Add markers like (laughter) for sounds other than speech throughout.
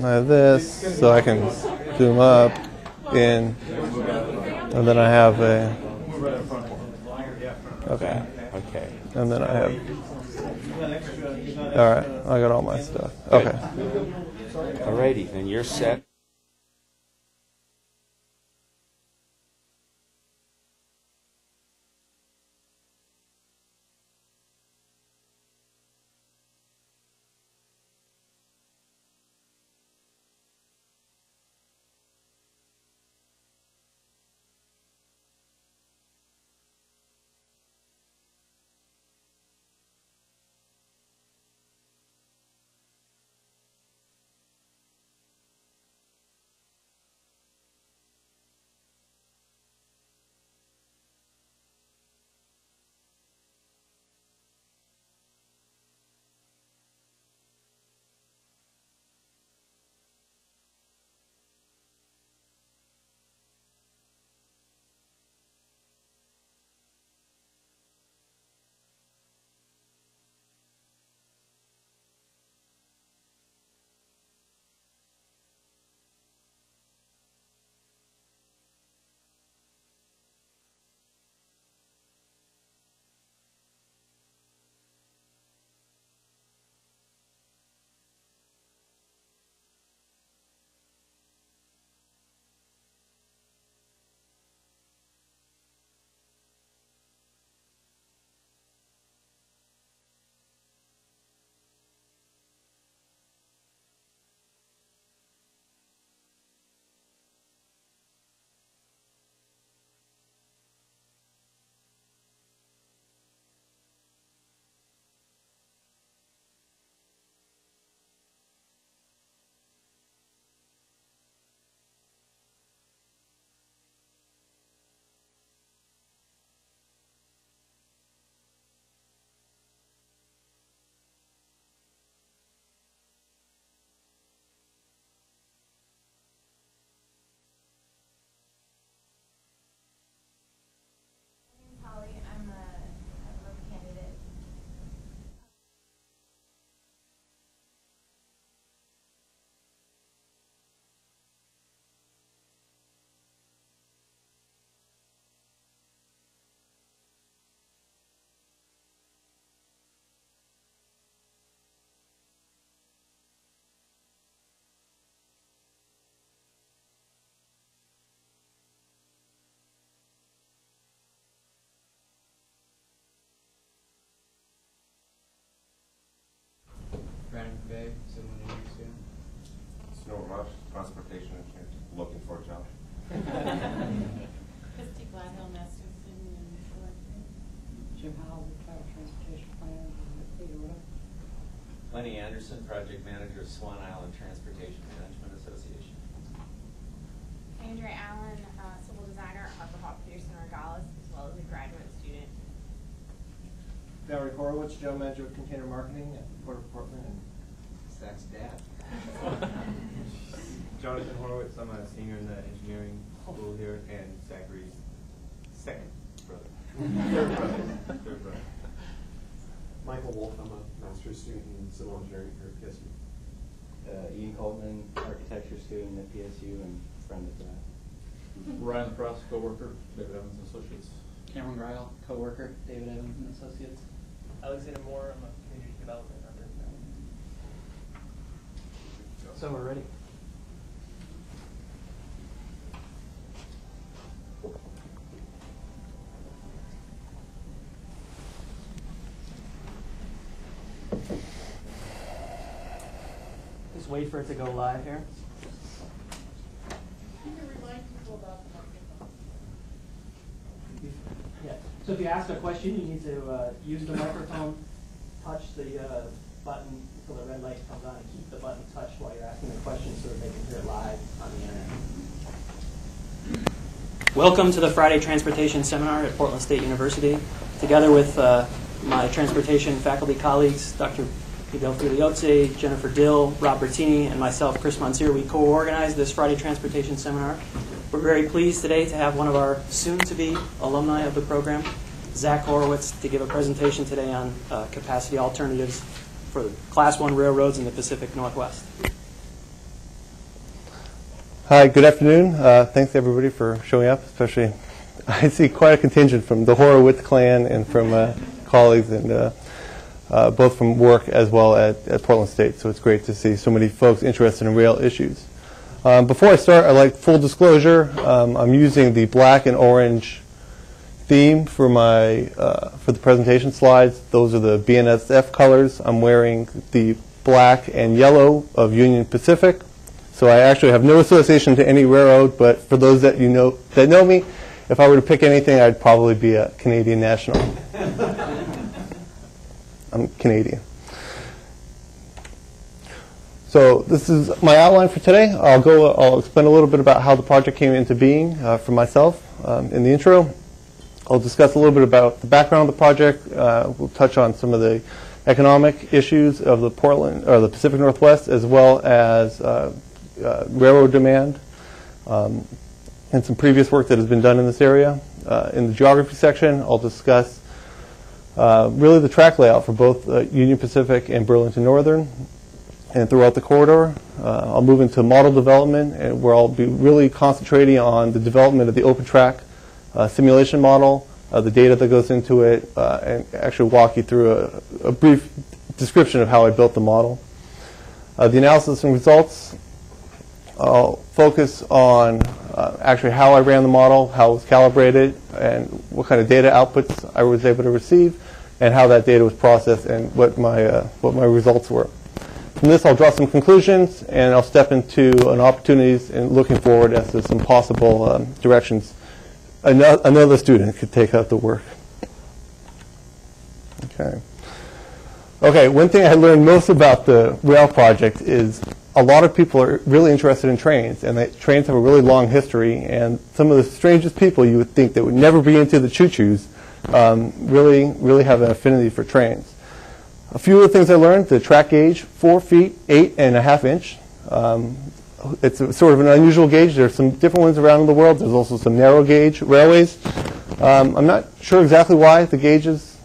Have this, so I can zoom up in, and then I have a. Okay. Okay. And then I have. All right, I got all my stuff. Okay. Alrighty, then you're set. Anderson, project manager, of Swan Island Transportation Management Association. Andrea Allen, uh, civil designer, Harper Houf Peterson Righellis, as well as a graduate student. Valerie Horowitz, general manager of container marketing at the Port of Portland and Zach's dad. (laughs) Jonathan Horowitz, I'm a senior in the engineering school here, and Zachary's second brother. (laughs) Third brother. Third brother. Michael Wolf, I'm a master's student in civil engineering here at PSU. Uh, Ian Coltman, architecture student at PSU and friend of that. Ryan Frost, co-worker, David Evans and Associates. Cameron Gryle, co-worker, David Evans and Associates. Alexander Moore, I'm a community development member. So we're ready. Just wait for it to go live here. Can you remind people about the microphone? Yeah, so if you ask a question, you need to uh, use the microphone, touch the uh, button until the red light comes on, and keep the button touched while you're asking the question so that they can hear it live on the internet. Welcome to the Friday Transportation Seminar at Portland State University. Together with uh, my transportation faculty colleagues, Dr. Miguel Figliozzi, Jennifer Dill, Rob Bertini, and myself, Chris Monsere, we co-organized this Friday Transportation Seminar. We're very pleased today to have one of our soon-to-be alumni of the program, Zach Horowitz, to give a presentation today on uh, capacity alternatives for Class 1 railroads in the Pacific Northwest. Hi, good afternoon. Uh, thanks everybody for showing up, especially (laughs) I see quite a contingent from the Horowitz clan and from uh, colleagues and uh, both from work as well at, at Portland State. So it's great to see so many folks interested in rail issues. Um, before I start, I'd like full disclosure. Um, I'm using the black and orange theme for my uh, for the presentation slides. Those are the BNSF colors. I'm wearing the black and yellow of Union Pacific. So I actually have no association to any railroad, but for those that you know that know me, if I were to pick anything, I'd probably be a Canadian national. I'm Canadian. So this is my outline for today. I'll go. I'll explain a little bit about how the project came into being uh, for myself um, in the intro. I'll discuss a little bit about the background of the project. Uh, we'll touch on some of the economic issues of the Portland or the Pacific Northwest, as well as uh, uh, railroad demand, um, and some previous work that has been done in this area. Uh, in the geography section, I'll discuss uh, really the track layout for both uh, Union Pacific and Burlington Northern, and throughout the corridor. Uh, I'll move into model development, and where I'll be really concentrating on the development of the open track uh, simulation model, uh, the data that goes into it, and actually walk you through a, a brief description of how I built the model. The analysis and results, I'll focus on uh, actually how I ran the model, how it was calibrated, and what kind of data outputs I was able to receive, and how that data was processed, and what my uh, what my results were. From this, I'll draw some conclusions, and I'll step into an opportunities and looking forward as to some possible um, directions ano- another student could take out the work. Okay. Okay, one thing I learned most about the rail project is a lot of people are really interested in trains, and that trains have a really long history, and some of the strangest people you would think that would never be into the choo-choos um, really, really have an affinity for trains. A few of the things I learned, the track gauge, four feet, eight and a half inch. Um, it's a, sort of an unusual gauge. There's some different ones around the world. There's also some narrow gauge railways. Um, I'm not sure exactly why the gauge is,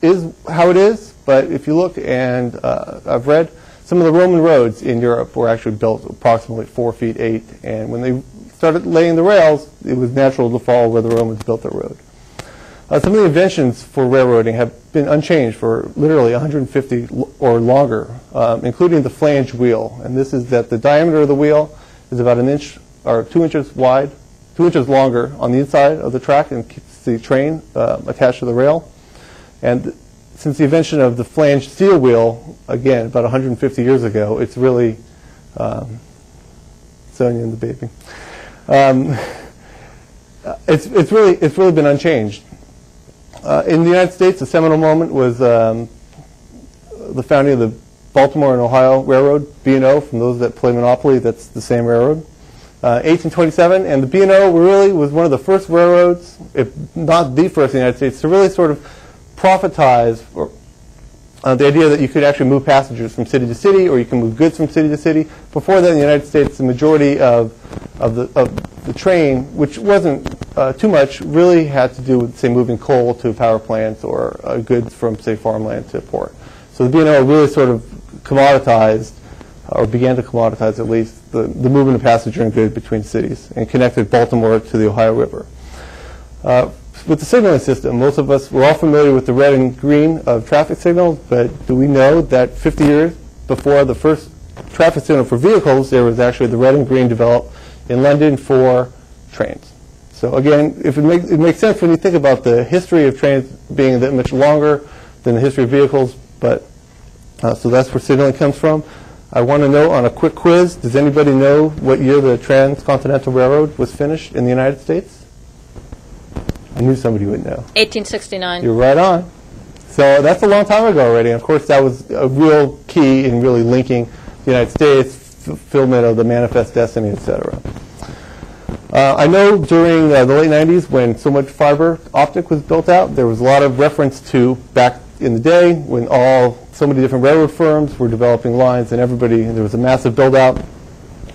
is how it is, but if you look and uh, I've read some of the Roman roads in Europe were actually built approximately four feet eight, and when they started laying the rails, it was natural to follow where the Romans built their road. Uh, some of the inventions for railroading have been unchanged for literally 150 l- or longer, um, including the flange wheel. And this is that the diameter of the wheel is about an inch or two inches wide, two inches longer on the inside of the track and keeps the train uh, attached to the rail. And since the invention of the flange steel wheel, again, about 150 years ago, it's really um, Sonia and the baby. Um, (laughs) it's, it's, really, it's really been unchanged. Uh, in the United States, the seminal moment was um, the founding of the Baltimore and Ohio Railroad, B&O. From those that play Monopoly, that's the same railroad. Uh, 1827, and the B&O really was one of the first railroads, if not the first in the United States, to really sort of profitize or, uh, the idea that you could actually move passengers from city to city, or you can move goods from city to city. Before that, in the United States, the majority of, of, the, of the train, which wasn't uh, too much, really had to do with, say, moving coal to power plants or uh, goods from, say, farmland to port. So the B&O really sort of commoditized, or began to commoditize at least, the, the movement of passenger and goods between cities and connected Baltimore to the Ohio River. Uh, with the signaling system, most of us, we're all familiar with the red and green of traffic signals, but do we know that 50 years before the first traffic signal for vehicles, there was actually the red and green developed in London for trains. So again, if it makes, it makes sense when you think about the history of trains being that much longer than the history of vehicles, but uh, so that's where signaling comes from. I want to know on a quick quiz, does anybody know what year the Transcontinental Railroad was finished in the United States? I knew somebody would know. 1869. You're right on. So that's a long time ago already. And of course, that was a real key in really linking the United States, fulfillment of the Manifest Destiny, et cetera. Uh, I know during uh, the late 90s when so much fiber optic was built out, there was a lot of reference to back in the day when all so many different railroad firms were developing lines and everybody, there was a massive build out.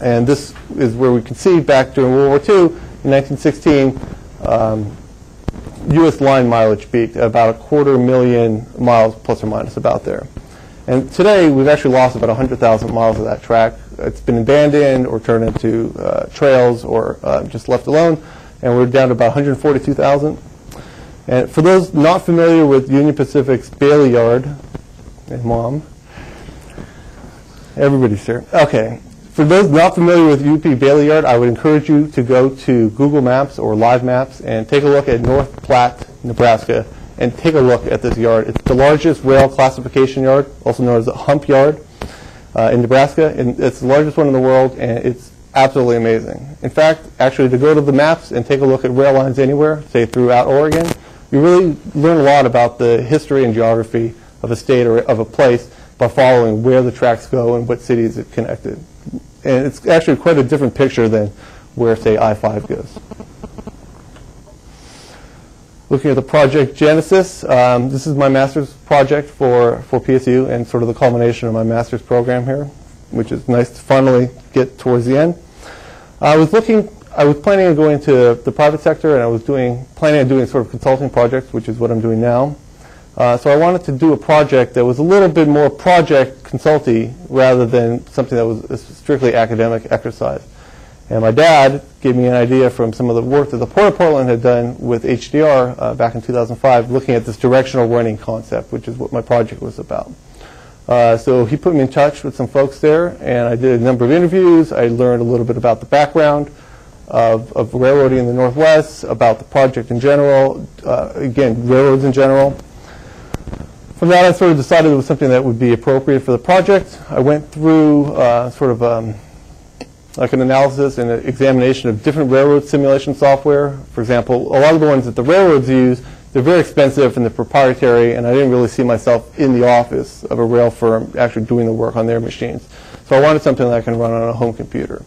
And this is where we can see back during World War II in 1916, um, U.S. line mileage peaked about a quarter million miles plus or minus about there. And today we've actually lost about 100,000 miles of that track it's been abandoned or turned into uh, trails or uh, just left alone, and we're down to about 142,000. And for those not familiar with Union Pacific's Bailey Yard, and Mom, everybody's here. Okay. For those not familiar with UP Bailey Yard, I would encourage you to go to Google Maps or Live Maps and take a look at North Platte, Nebraska, and take a look at this yard. It's the largest rail classification yard, also known as a hump yard, uh, in Nebraska, and it's the largest one in the world, and it's absolutely amazing. In fact, actually, to go to the maps and take a look at rail lines anywhere, say throughout Oregon, you really learn a lot about the history and geography of a state or of a place by following where the tracks go and what cities it connected. And it's actually quite a different picture than where, say, I-5 goes. Looking at the project Genesis, um, this is my master's project for, for PSU and sort of the culmination of my master's program here, which is nice to finally get towards the end. I was looking, I was planning on going to the private sector and I was doing, planning on doing sort of consulting projects, which is what I'm doing now. Uh, so I wanted to do a project that was a little bit more project consulty rather than something that was strictly academic exercise. And my dad gave me an idea from some of the work that the Port of Portland had done with HDR uh, back in 2005, looking at this directional running concept, which is what my project was about. Uh, so he put me in touch with some folks there, and I did a number of interviews. I learned a little bit about the background of, of railroading in the Northwest, about the project in general, uh, again, railroads in general. From that, I sort of decided it was something that would be appropriate for the project. I went through uh, sort of um, like an analysis and an examination of different railroad simulation software. For example, a lot of the ones that the railroads use, they're very expensive and they're proprietary, and I didn't really see myself in the office of a rail firm actually doing the work on their machines. So I wanted something that I can run on a home computer.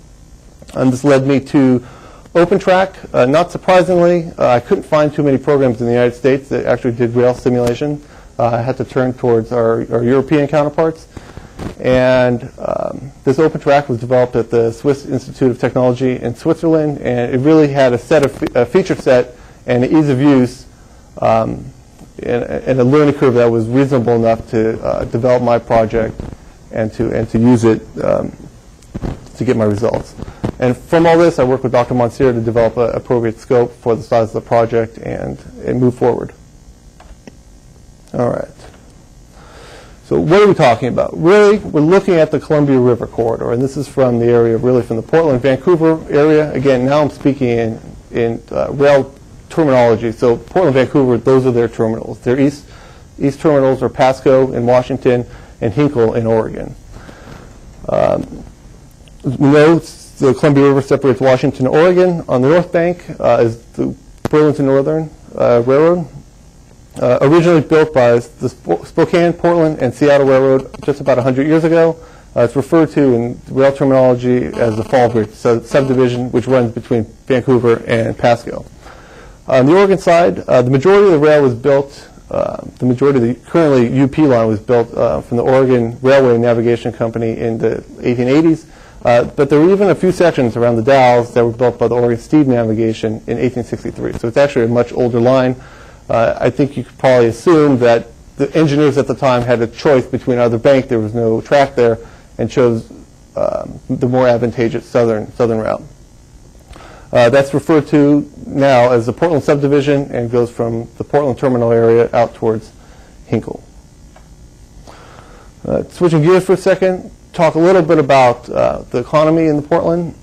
And this led me to OpenTrack. Uh, not surprisingly, uh, I couldn't find too many programs in the United States that actually did rail simulation. Uh, I had to turn towards our, our European counterparts. And um, this OpenTrack was developed at the Swiss Institute of Technology in Switzerland, and it really had a set of a feature set and ease of use um, and, and, a learning curve that was reasonable enough to uh, develop my project and to and to use it um, to get my results. And from all this, I worked with Dr. Monsere to develop an appropriate scope for the size of the project and, and move forward. All right. So what are we talking about? Really, we're looking at the Columbia River corridor, and this is from the area, really from the Portland, Vancouver area. Again, now I'm speaking in, in uh, rail terminology. So Portland, Vancouver, those are their terminals. Their east, east terminals are Pasco in Washington and Hinkle in Oregon. Um, we know the Columbia River separates Washington and Oregon. On the north bank uh, is the Burlington Northern uh, Railroad, uh, originally built by the Spokane, Portland, and Seattle Railroad just about 100 years ago. Uh, it's referred to in rail terminology as the Fall Fallbridge subdivision, which runs between Vancouver and Pasco. On the Oregon side, uh, the majority of the rail was built, uh, the majority of the currently UP line was built uh, from the Oregon Railway Navigation Company in the 1880s. Uh, but there were even a few sections around the Dalles that were built by the Oregon Steam Navigation in 1863. So it's actually a much older line uh, I think you could probably assume that the engineers at the time had a choice between either bank, there was no track there, and chose um, the more advantageous southern, southern route. Uh, that's referred to now as the Portland subdivision and goes from the Portland terminal area out towards Hinkle. Uh, switching gears for a second, talk a little bit about uh, the economy in the Portland,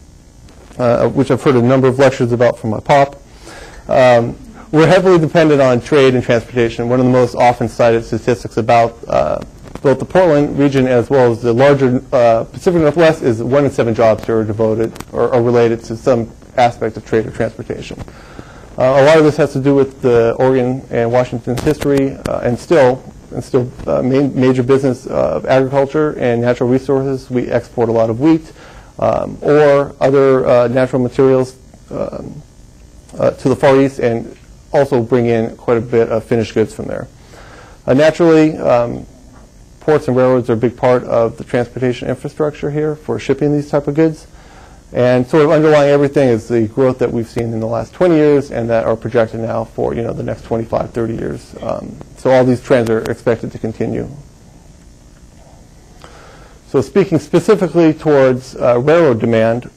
uh, which I've heard a number of lectures about from my pop. Um, we're heavily dependent on trade and transportation. One of the most often cited statistics about uh, both the Portland region as well as the larger uh, Pacific Northwest is one in seven jobs here are devoted or are related to some aspect of trade or transportation. Uh, a lot of this has to do with the Oregon and Washington's history uh, and still and still uh, main, major business of agriculture and natural resources. We export a lot of wheat um, or other uh, natural materials um, to the Far East and also bring in quite a bit of finished goods from there. Uh, naturally, um, ports and railroads are a big part of the transportation infrastructure here for shipping these type of goods. And sort of underlying everything is the growth that we've seen in the last 20 years and that are projected now for you know the next 25, 30 years. Um, so all these trends are expected to continue. So speaking specifically towards uh, railroad demand,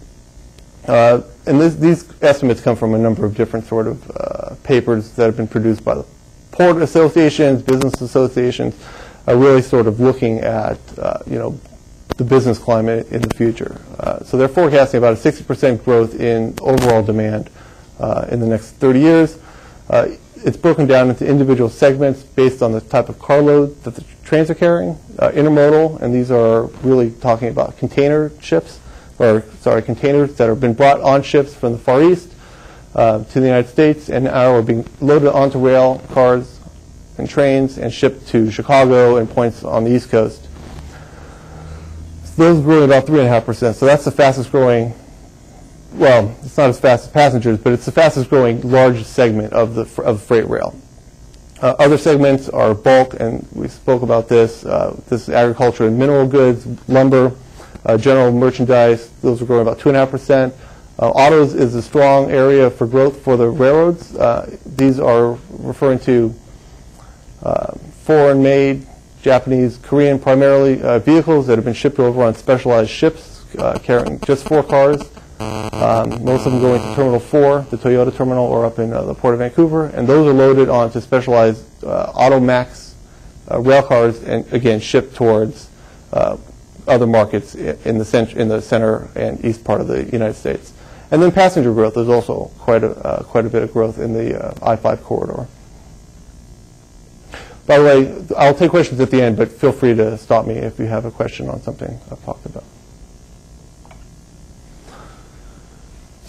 uh, and this, these estimates come from a number of different sort of uh, papers that have been produced by the port associations, business associations, are really sort of looking at, uh, you know, the business climate in the future. Uh, so they're forecasting about a 60% growth in overall demand uh, in the next 30 years. Uh, it's broken down into individual segments based on the type of carload that the trains are carrying, uh, intermodal, and these are really talking about container ships, or sorry, containers that have been brought on ships from the Far East uh, to the United States and now are being loaded onto rail cars and trains and shipped to Chicago and points on the East Coast. So those grew about 3.5%. So that's the fastest growing, well, it's not as fast as passengers, but it's the fastest growing large segment of the of freight rail. Uh, other segments are bulk, and we spoke about this. Uh, this is agriculture and mineral goods, lumber, uh, general merchandise. Those are growing about 2.5%. Uh, autos is a strong area for growth for the railroads. Uh, these are referring to uh, foreign-made, Japanese, Korean primarily, uh, vehicles that have been shipped over on specialized ships uh, carrying just four cars. Um, most of them going to Terminal 4, the Toyota terminal, or up in the Port of Vancouver. And those are loaded onto specialized Automax rail cars and, again, shipped towards uh, other markets in the, cent- in the center and east part of the United States. And then passenger growth, there's also quite a, uh, quite a bit of growth in the uh, I-5 corridor. By the way, I'll take questions at the end, but feel free to stop me if you have a question on something I've talked about.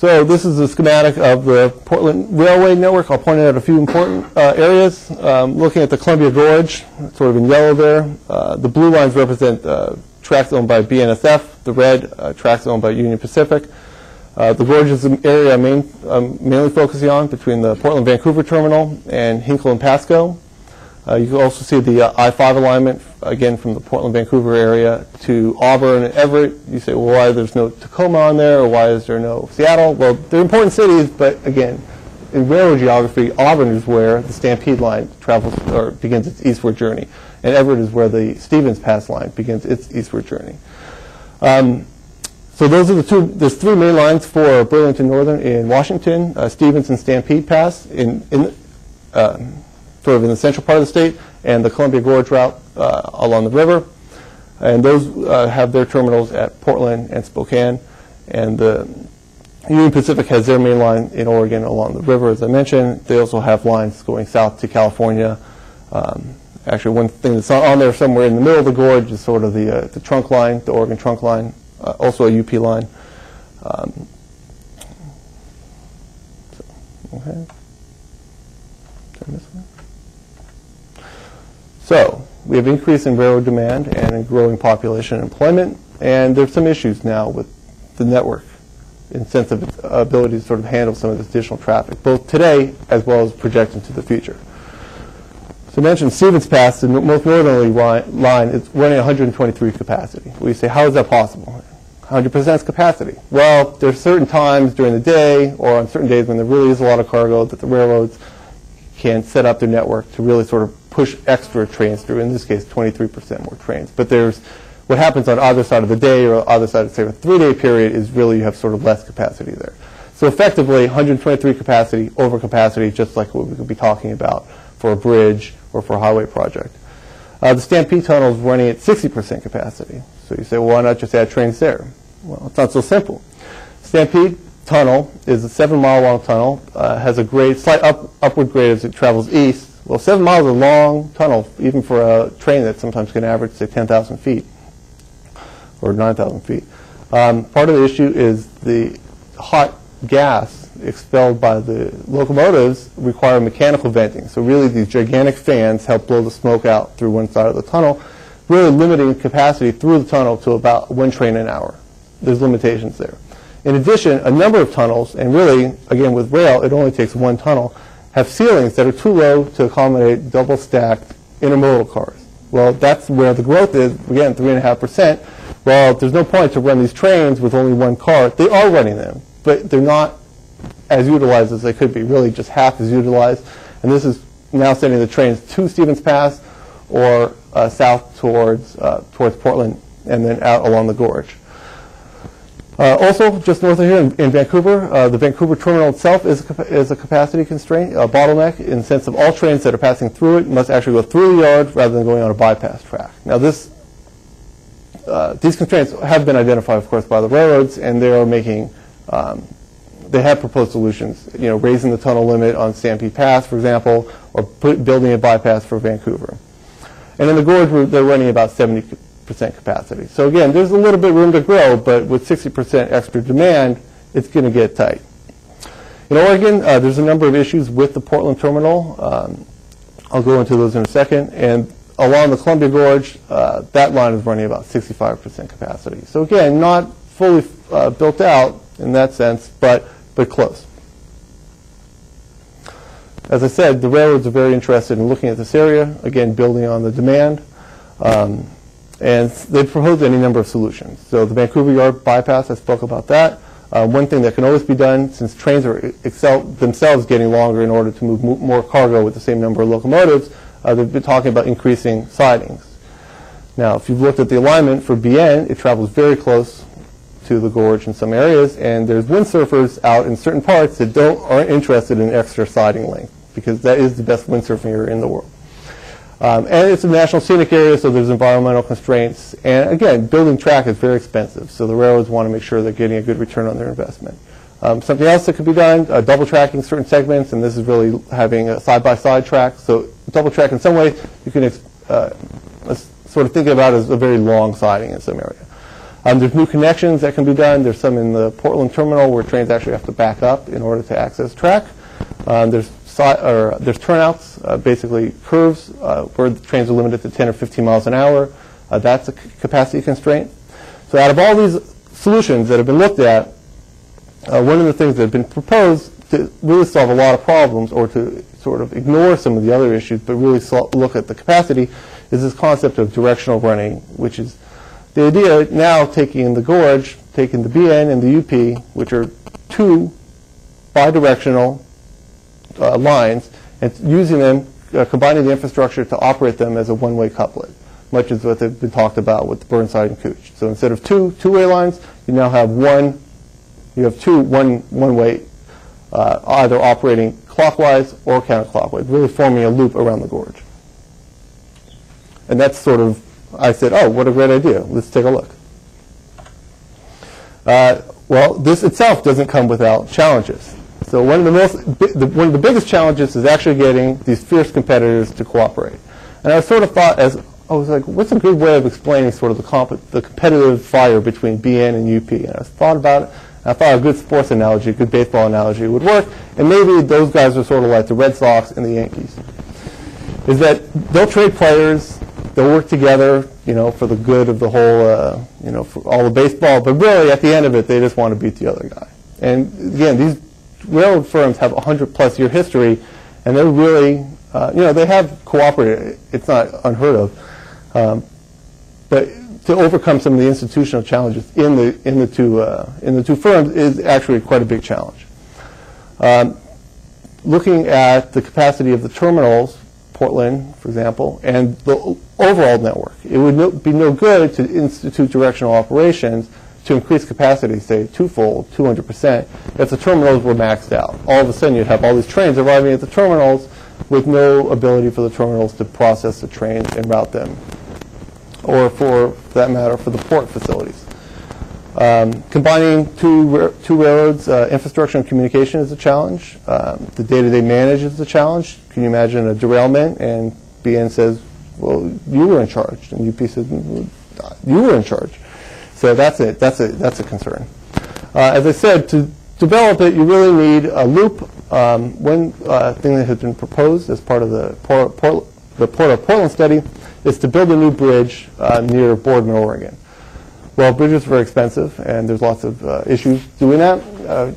So this is a schematic of the Portland Railway Network. I'll point out a few important uh, areas. Um, looking at the Columbia Gorge, sort of in yellow there. Uh, the blue lines represent uh, tracks owned by BNSF. The red uh, tracks owned by Union Pacific. Uh, the gorge is the area I'm main, mainly focusing on between the Portland-Vancouver terminal and Hinkle and Pasco. Uh, you can also see the uh, I-5 alignment, again, from the Portland-Vancouver area to Auburn and Everett. You say, well, why there's no Tacoma on there, or why is there no Seattle? Well, they're important cities, but again, in railroad geography, Auburn is where the Stampede line travels or begins its eastward journey, and Everett is where the Stevens Pass line begins its eastward journey. Um, so those are the two, there's three main lines for Burlington Northern in Washington, uh, Stevens and Stampede Pass in, in uh, sort of in the central part of the state, and the Columbia Gorge route uh, along the river. And those uh, have their terminals at Portland and Spokane. And the Union Pacific has their main line in Oregon along the river, as I mentioned. They also have lines going south to California. Um, actually, one thing that's on there somewhere in the middle of the gorge is sort of the, uh, the trunk line, the Oregon trunk line, uh, also a UP line. Um, so, okay. So, we have increase in railroad demand and a growing population and employment, and there's some issues now with the network in sense of its ability to sort of handle some of this additional traffic, both today as well as projecting to the future. So mention Stevens Pass, the most northerly line, is running 123 capacity. We say, how is that possible? 100% capacity. Well, there's certain times during the day or on certain days when there really is a lot of cargo that the railroads can set up their network to really sort of push extra trains through, in this case, 23% more trains. But there's, what happens on either side of the day or either side of, say, a three-day period is really you have sort of less capacity there. So effectively, 123 capacity over capacity, just like what we could be talking about for a bridge or for a highway project. Uh, the Stampede Tunnel is running at 60% capacity. So you say, well, why not just add trains there? Well, it's not so simple. Stampede Tunnel is a seven-mile-long tunnel, uh, has a grade, slight up, upward grade as it travels east. Well, seven miles is a long tunnel, even for a train that sometimes can average, say, 10,000 feet or 9,000 feet. Um, part of the issue is the hot gas expelled by the locomotives require mechanical venting. So really these gigantic fans help blow the smoke out through one side of the tunnel, really limiting capacity through the tunnel to about one train an hour. There's limitations there. In addition, a number of tunnels, and really, again, with rail, it only takes one tunnel, have ceilings that are too low to accommodate double-stacked intermodal cars. Well, that's where the growth is, again, 3.5%. Well, there's no point to run these trains with only one car. They are running them, but they're not as utilized as they could be, really just half as utilized. And this is now sending the trains to Stevens Pass or uh, south towards, uh, towards Portland and then out along the gorge. Uh, Also, just north of here in in Vancouver, uh, the Vancouver terminal itself is a is a capacity constraint, a bottleneck, in the sense of all trains that are passing through it must actually go through the yard rather than going on a bypass track. Now, this, uh, these constraints have been identified, of course, by the railroads, and they are making, um, they have proposed solutions, you know, raising the tunnel limit on Stampede Pass, for example, or put- building a bypass for Vancouver. And in the gorge, they're running about 70% capacity. So again, there's a little bit room to grow, but with 60% extra demand, it's going to get tight. In Oregon, uh, there's a number of issues with the Portland terminal. Um, I'll go into those in a second. And along the Columbia Gorge, uh, that line is running about 65% capacity. So again, not fully uh, built out in that sense, but, but close. As I said, the railroads are very interested in looking at this area, again, building on the demand. Um, and they've proposed any number of solutions. So the Vancouver Yard bypass, I spoke about that. Uh, one thing that can always be done, since trains are excel, themselves getting longer in order to move mo- more cargo with the same number of locomotives, uh, they've been talking about increasing sidings. Now, if you've looked at the alignment for BN, it travels very close to the gorge in some areas, and there's windsurfers out in certain parts that don't aren't interested in extra siding length because that is the best windsurfing area in the world. Um, and it's a national scenic area, so there's environmental constraints. And again, building track is very expensive, so the railroads want to make sure they're getting a good return on their investment. Um, something else that could be done, uh, double tracking certain segments, and this is really having a side-by-side track. So double track in some way, you can uh, sort of think about as a very long siding in some area. Um, there's new connections that can be done. There's some in the Portland terminal where trains actually have to back up in order to access track. Um, there's si- or there's turnouts, uh, basically curves uh, where trains are limited to 10 or 15 miles an hour. Uh, that's a capacity constraint. So out of all these solutions that have been looked at, uh, one of the things that have been proposed to really solve a lot of problems or to sort of ignore some of the other issues but really look at the capacity is this concept of directional running, which is the idea now taking in the gorge, taking the BN and the UP, which are two bidirectional uh, lines, and using them, uh, combining the infrastructure to operate them as a one-way couplet, much as what they've been talked about with Burnside and Couch. So instead of two two-way lines, you now have one, you have two one one-way, uh, either operating clockwise or counterclockwise, really forming a loop around the gorge. And that's sort of, I said, oh, what a great idea. Let's take a look. Uh, well, this itself doesn't come without challenges. So one of the most, the, one of the biggest challenges is actually getting these fierce competitors to cooperate. And I sort of thought, as I was like, what's a good way of explaining sort of the, comp- the competitive fire between BN and UP? And I thought about it. I thought a good sports analogy, a good baseball analogy would work. And maybe those guys are sort of like the Red Sox and the Yankees. Is that they'll trade players, they'll work together, you know, for the good of the whole, uh, you know, for all the baseball. But really, at the end of it, they just want to beat the other guy. And again, these railroad firms have a hundred plus year history, and they're really, uh, you know, they have cooperated. It's not unheard of, um, but to overcome some of the institutional challenges in the in the two uh, in the two firms is actually quite a big challenge. Um, looking at the capacity of the terminals, Portland, for example, and the overall network, it would no, be no good to institute directional operations to increase capacity, say twofold, 200%, if the terminals were maxed out. All of a sudden, you'd have all these trains arriving at the terminals with no ability for the terminals to process the trains and route them, or for, for that matter, for the port facilities. Um, combining two, two railroads, uh, infrastructure and communication is a challenge. Um, the they manage is a challenge. Can you imagine a derailment and BN says, well, you were in charge, and UP says, "Mm, you were in charge. So that's a, that's a, that's a concern. Uh, as I said, to develop it, you really need a loop. Um, one uh, thing that has been proposed as part of the Port, Port, the Port of Portland study is to build a new bridge uh, near Boardman, Oregon. Well, bridges are very expensive, and there's lots of uh, issues doing that. Uh,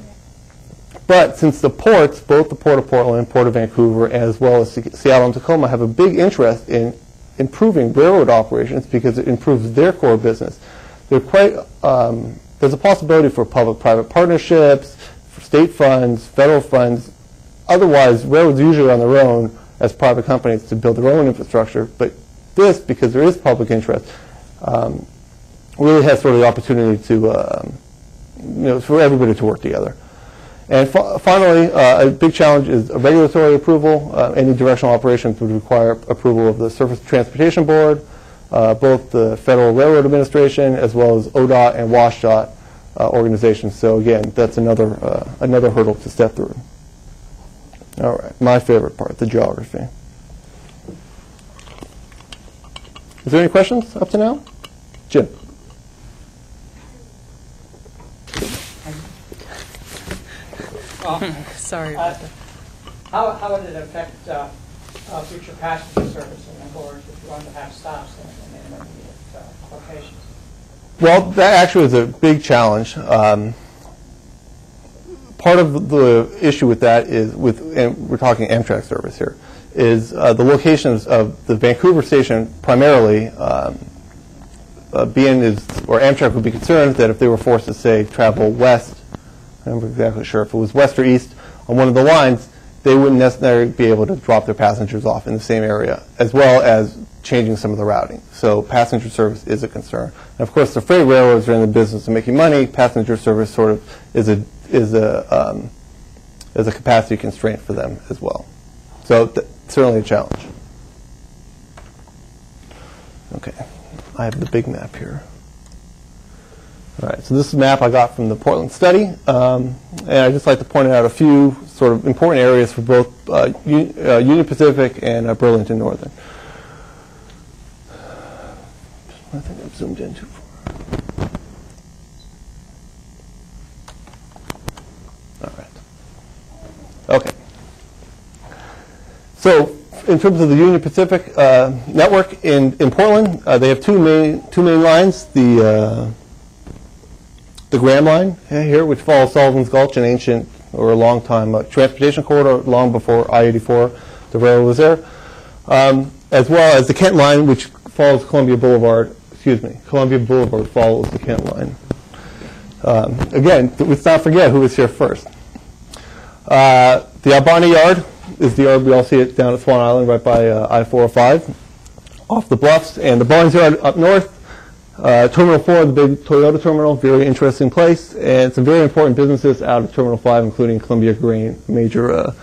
but since the ports, both the Port of Portland, and Port of Vancouver, as well as Seattle and Tacoma, have a big interest in improving railroad operations because it improves their core business, they're quite, um, there's a possibility for public-private partnerships, for state funds, federal funds. Otherwise, railroads usually on their own as private companies to build their own infrastructure. But this, because there is public interest, um, really has sort of the opportunity to, um, you know, for everybody to work together. And fi- finally, uh, a big challenge is regulatory approval. Uh, Any directional operations would require approval of the Surface Transportation Board, uh, both the Federal Railroad Administration, as well as ODOT and WashDOT uh, organizations. So again, that's another, uh, another hurdle to step through. All right, my favorite part, the geography. Is there any questions up to now? Jim? (laughs) Sorry Uh, about that. How, how would it affect uh, uh, future passenger service in the board if you wanted to have stops in in the intermediate uh, locations? Well, that actually is a big challenge. Um, part of the issue with that is with, and we're talking Amtrak service here, is uh, the locations of the Vancouver station primarily. Um, uh, being is, or Amtrak would be concerned that if they were forced to say travel west, I'm not exactly sure if it was west or east on one of the lines, they wouldn't necessarily be able to drop their passengers off in the same area, as well as changing some of the routing. So passenger service is a concern. And of course, the freight railroads are in the business of making money. Passenger service sort of is a is a um, is a capacity constraint for them as well. So certainly a challenge. Okay, I have the big map here. All right, so this is a map I got from the Portland study, um, and I'd just like to point out a few sort of important areas for both uh, uh, Union Pacific and uh, Burlington Northern. I think I've zoomed in too far. All right. Okay. So, in terms of the Union Pacific uh, network in, in Portland, uh, they have two main two main lines. The uh, the Graham Line here, which follows Sullivan's Gulch, an ancient or a long time uh, transportation corridor, long before I-84, the railroad was there, um, as well as the Kent Line, which follows Columbia Boulevard. Excuse me, Columbia Boulevard follows the Kent Line. Um, again, let's not forget who was here first. Uh, the Albina Yard is the yard we all see it down at Swan Island, right by uh, I-405, off the bluffs, and the Barnes Yard up north. Uh, Terminal 4, the big Toyota terminal, very interesting place, and some very important businesses out of Terminal 5, including Columbia Grain, major, uh,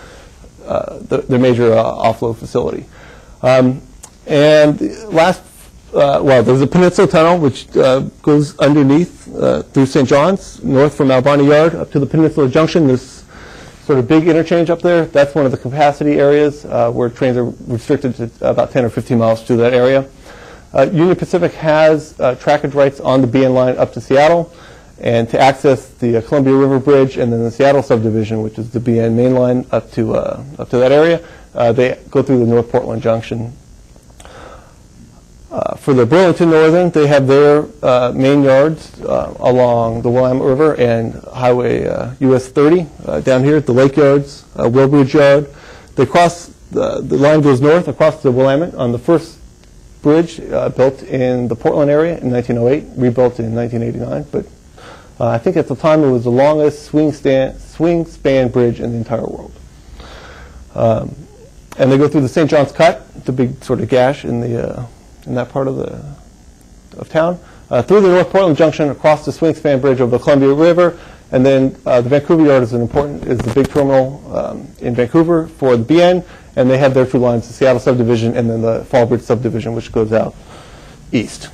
uh, the, their major uh, offload facility. Um, and last, uh, well, there's a Peninsula Tunnel, which uh, goes underneath through St. John's, north from Albina Yard up to the Peninsula Junction. This sort of big interchange up there, that's one of the capacity areas where trains are restricted to about 10 or 15 miles to that area. Uh, Union Pacific has uh, trackage rights on the BN line up to Seattle, and to access the uh, Columbia River Bridge and then the Seattle subdivision, which is the BN main line up to uh, up to that area, uh, they go through the North Portland Junction. Uh, for the Burlington Northern, they have their main yards along the Willamette River and Highway US 30 uh, down here at the Lake Yards, Willbridge Yard. They cross the, the line goes north across the Willamette on the first bridge uh, built in the Portland area in 1908, rebuilt in 1989. But uh, I think at the time it was the longest swing, stand, swing span bridge in the entire world. Um, and they go through the St. John's Cut, the big sort of gash in the uh, in that part of the of town, uh, through the North Portland Junction, across the swing span bridge over the Columbia River, and then uh, the Vancouver Yard is an important is the big terminal um, in Vancouver for the BN, and they have their two lines, the Seattle subdivision and then the Fallbridge subdivision, which goes out east.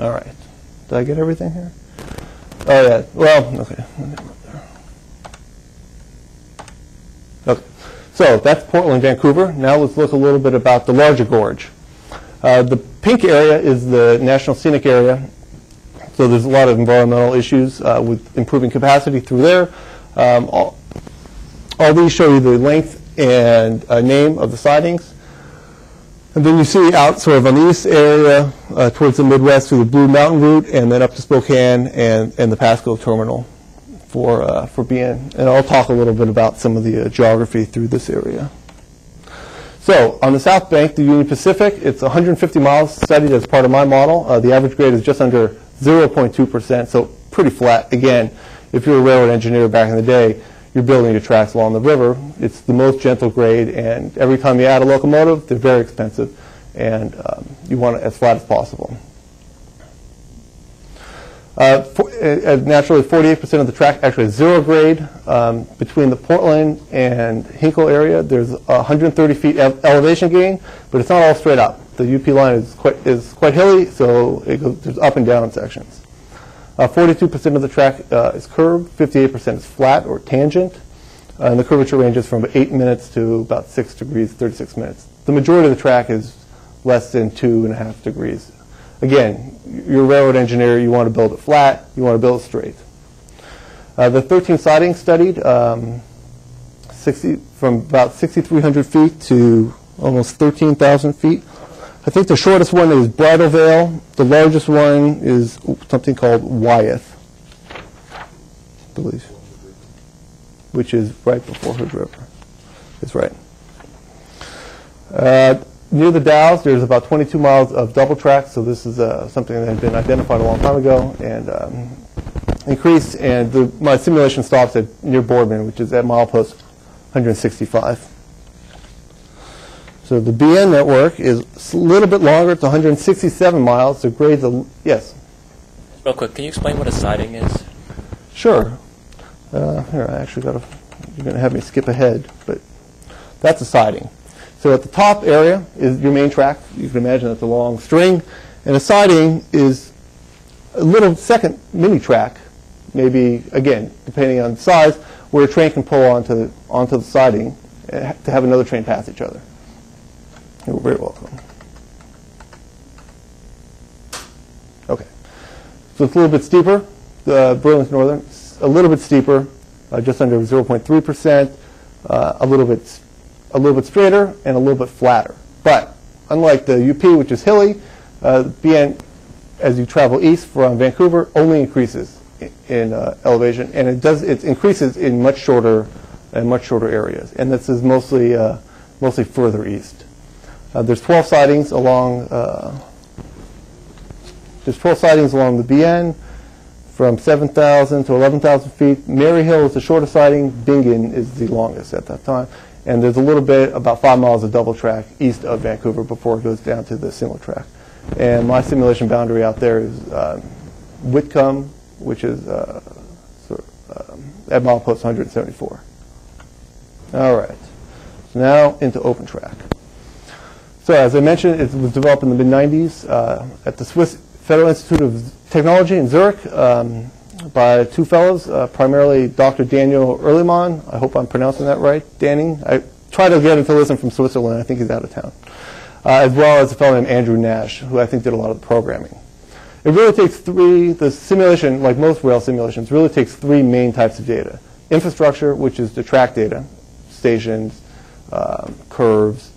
All right. Did I get everything here? Oh, yeah. Well, okay. Okay. So that's Portland, Vancouver. Now let's look a little bit about the larger gorge. Uh, the pink area is the National Scenic Area. So there's a lot of environmental issues uh, with improving capacity through there. Um, all, all these show you the length and uh, name of the sidings. And then you see out sort of on the east area uh, towards the Midwest through the Blue Mountain route and then up to Spokane and, and the Pasco terminal for, uh, for BN. And I'll talk a little bit about some of the geography through this area. So on the south bank, the Union Pacific, it's 150 miles studied as part of my model. Uh, the average grade is just under 0.2%, so pretty flat. Again, if you're a railroad engineer back in the day, you're building your tracks along the river. It's the most gentle grade, and every time you add a locomotive, they're very expensive, and um, you want it as flat as possible. Uh, for, uh, uh, naturally, 48% of the track actually zero grade. Um, between the Portland and Hinkle area, there's 130 feet ele- elevation gain, but it's not all straight up. The UP line is quite, is quite hilly, so it goes, there's up and down sections. Uh, 42% of the track uh, is curved, 58% is flat or tangent, and the curvature ranges from 8 minutes to about 6 degrees, 36 minutes. The majority of the track is less than 2.5 degrees Again, you're a railroad engineer, you want to build it flat, you want to build it straight. Uh, the 13 sidings studied um, 60, from about 6,300 feet to almost 13,000 feet. I think the shortest one is Bridal Veil. The largest one is something called Wyeth, I believe, which is right before Hood River. Is right. Uh, near the Dalles, there's about 22 miles of double track, so this is uh, something that had been identified a long time ago and um, increased. And the, my simulation stops at near Boardman, which is at milepost 165. So the BN network is a little bit longer. It's 167 miles. The grades, are, yes. Real quick, can you explain what a siding is? Sure. Uh, here, I actually got to. You're going to have me skip ahead, but that's a siding. So at the top area is your main track. You can imagine that's a long string. And a siding is a little second mini track, maybe, again, depending on size, where a train can pull onto the, onto the siding uh, to have another train pass each other. You're very welcome. Okay. So it's a little bit steeper. The Burlington Northern, a little bit steeper, uh, just under 0.3%, uh, a little bit a little bit straighter and a little bit flatter. But unlike the UP, which is hilly, uh, BN, as you travel east from Vancouver, only increases in, in uh, elevation, and it does it increases in much shorter and much shorter areas. And this is mostly uh, mostly further east. Uh, there's 12 sidings along. Uh, there's 12 sidings along the BN from 7,000 to 11,000 feet. Maryhill is the shortest siding. Bingen is the longest at that time. And there's a little bit, about five miles of double track east of Vancouver before it goes down to the single track. And my simulation boundary out there is uh, Whitcomb, which is uh, sort of, um, at milepost 174. All right. So now into OpenTrack. So as I mentioned, it was developed in the mid-90s uh, at the Swiss Federal Institute of Technology in Zurich. Um, by two fellows, uh, primarily Dr. Daniel Hürlimann. I hope I'm pronouncing that right, Danny. I tried to get him to listen from Switzerland. I think he's out of town. Uh, as well as a fellow named Andrew Nash, who I think did a lot of the programming. It really takes three, the simulation, like most rail simulations, really takes three main types of data. Infrastructure, which is the track data, stations, um, curves,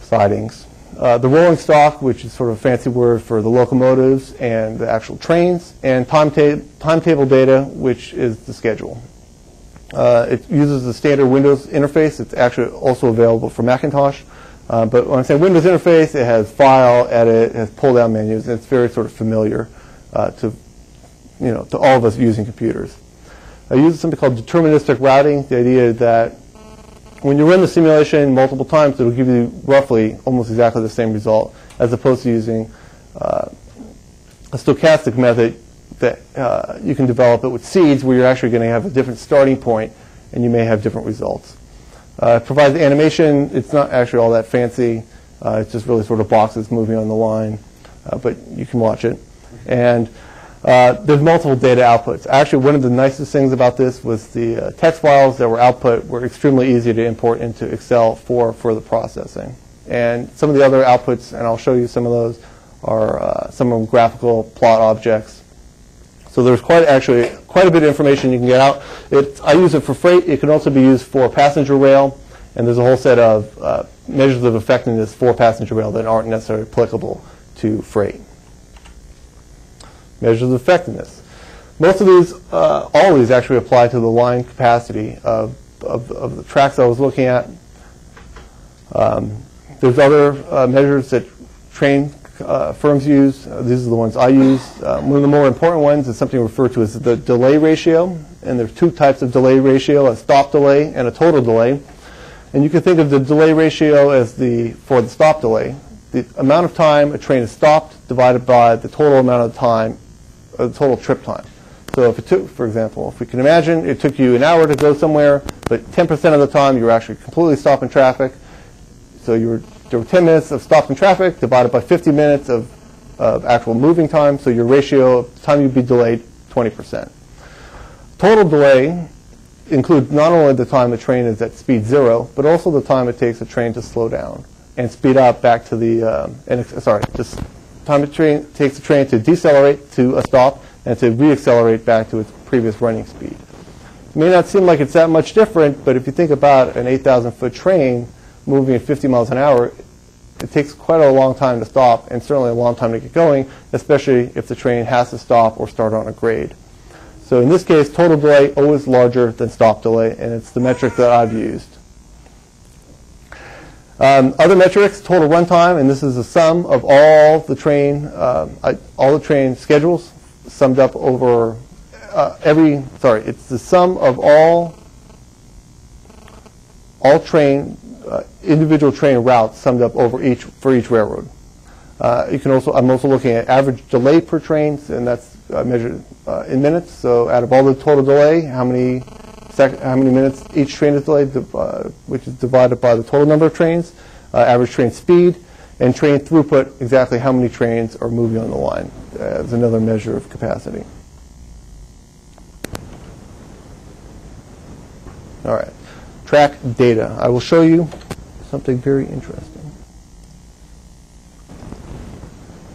sidings. Uh, the rolling stock, which is sort of a fancy word for the locomotives and the actual trains, and timeta- timetable data, which is the schedule. Uh, it uses the standard Windows interface. It's actually also available for Macintosh. Uh, but when I say Windows interface, it has file, edit, it has pull-down menus, and it's very sort of familiar uh, to, you know, to all of us using computers. I use something called deterministic routing. The idea that when you run the simulation multiple times, it'll give you roughly almost exactly the same result, as opposed to using uh, a stochastic method that uh, you can develop it with seeds, where you're actually going to have a different starting point, and you may have different results. Uh, it provides animation. It's not actually all that fancy. Uh, it's just really sort of boxes moving on the line, uh, but you can watch it. And uh, there's multiple data outputs. Actually, one of the nicest things about this was the uh, text files that were output were extremely easy to import into Excel for further processing. And some of the other outputs, and I'll show you some of those, are uh, some of them graphical plot objects. So there's quite actually quite a bit of information you can get out. It, I use it for freight. It can also be used for passenger rail, and there's a whole set of uh, measures of effectiveness for passenger rail that aren't necessarily applicable to freight measures of effectiveness. Most of these, uh, all these actually apply to the line capacity of, of, of the tracks I was looking at. Um, there's other uh, measures that train uh, firms use. Uh, these are the ones I use. Uh, one of the more important ones is something referred to as the delay ratio. And there's two types of delay ratio, a stop delay and a total delay. And you can think of the delay ratio as the, for the stop delay, the amount of time a train is stopped divided by the total amount of time, uh, the total trip time. So if it took, for example, if we can imagine it took you an hour to go somewhere, but 10% of the time you were actually completely stopping traffic. So you were, there were 10 minutes of stopping traffic divided by 50 minutes of, of actual moving time. So your ratio of time you'd be delayed, 20%. Total delay includes not only the time the train is at speed zero, but also the time it takes a train to slow down and speed up back to the, um, and, sorry, just time it takes the train to decelerate to a stop and to reaccelerate back to its previous running speed. It may not seem like it's that much different, but if you think about an 8,000 foot train moving at 50 miles an hour, it takes quite a long time to stop and certainly a long time to get going, especially if the train has to stop or start on a grade. So in this case, total delay always larger than stop delay, and it's the metric that I've used. Um, other metrics, total runtime, and this is the sum of all the train, uh, all the train schedules summed up over uh, every, sorry, it's the sum of all, all train, uh, individual train routes summed up over each, for each railroad. Uh, you can also, I'm also looking at average delay per train, and that's uh, measured uh, in minutes. So out of all the total delay, how many how many minutes each train is delayed, uh, which is divided by the total number of trains, uh, average train speed, and train throughput, exactly how many trains are moving on the line as another measure of capacity. All right, track data. I will show you something very interesting.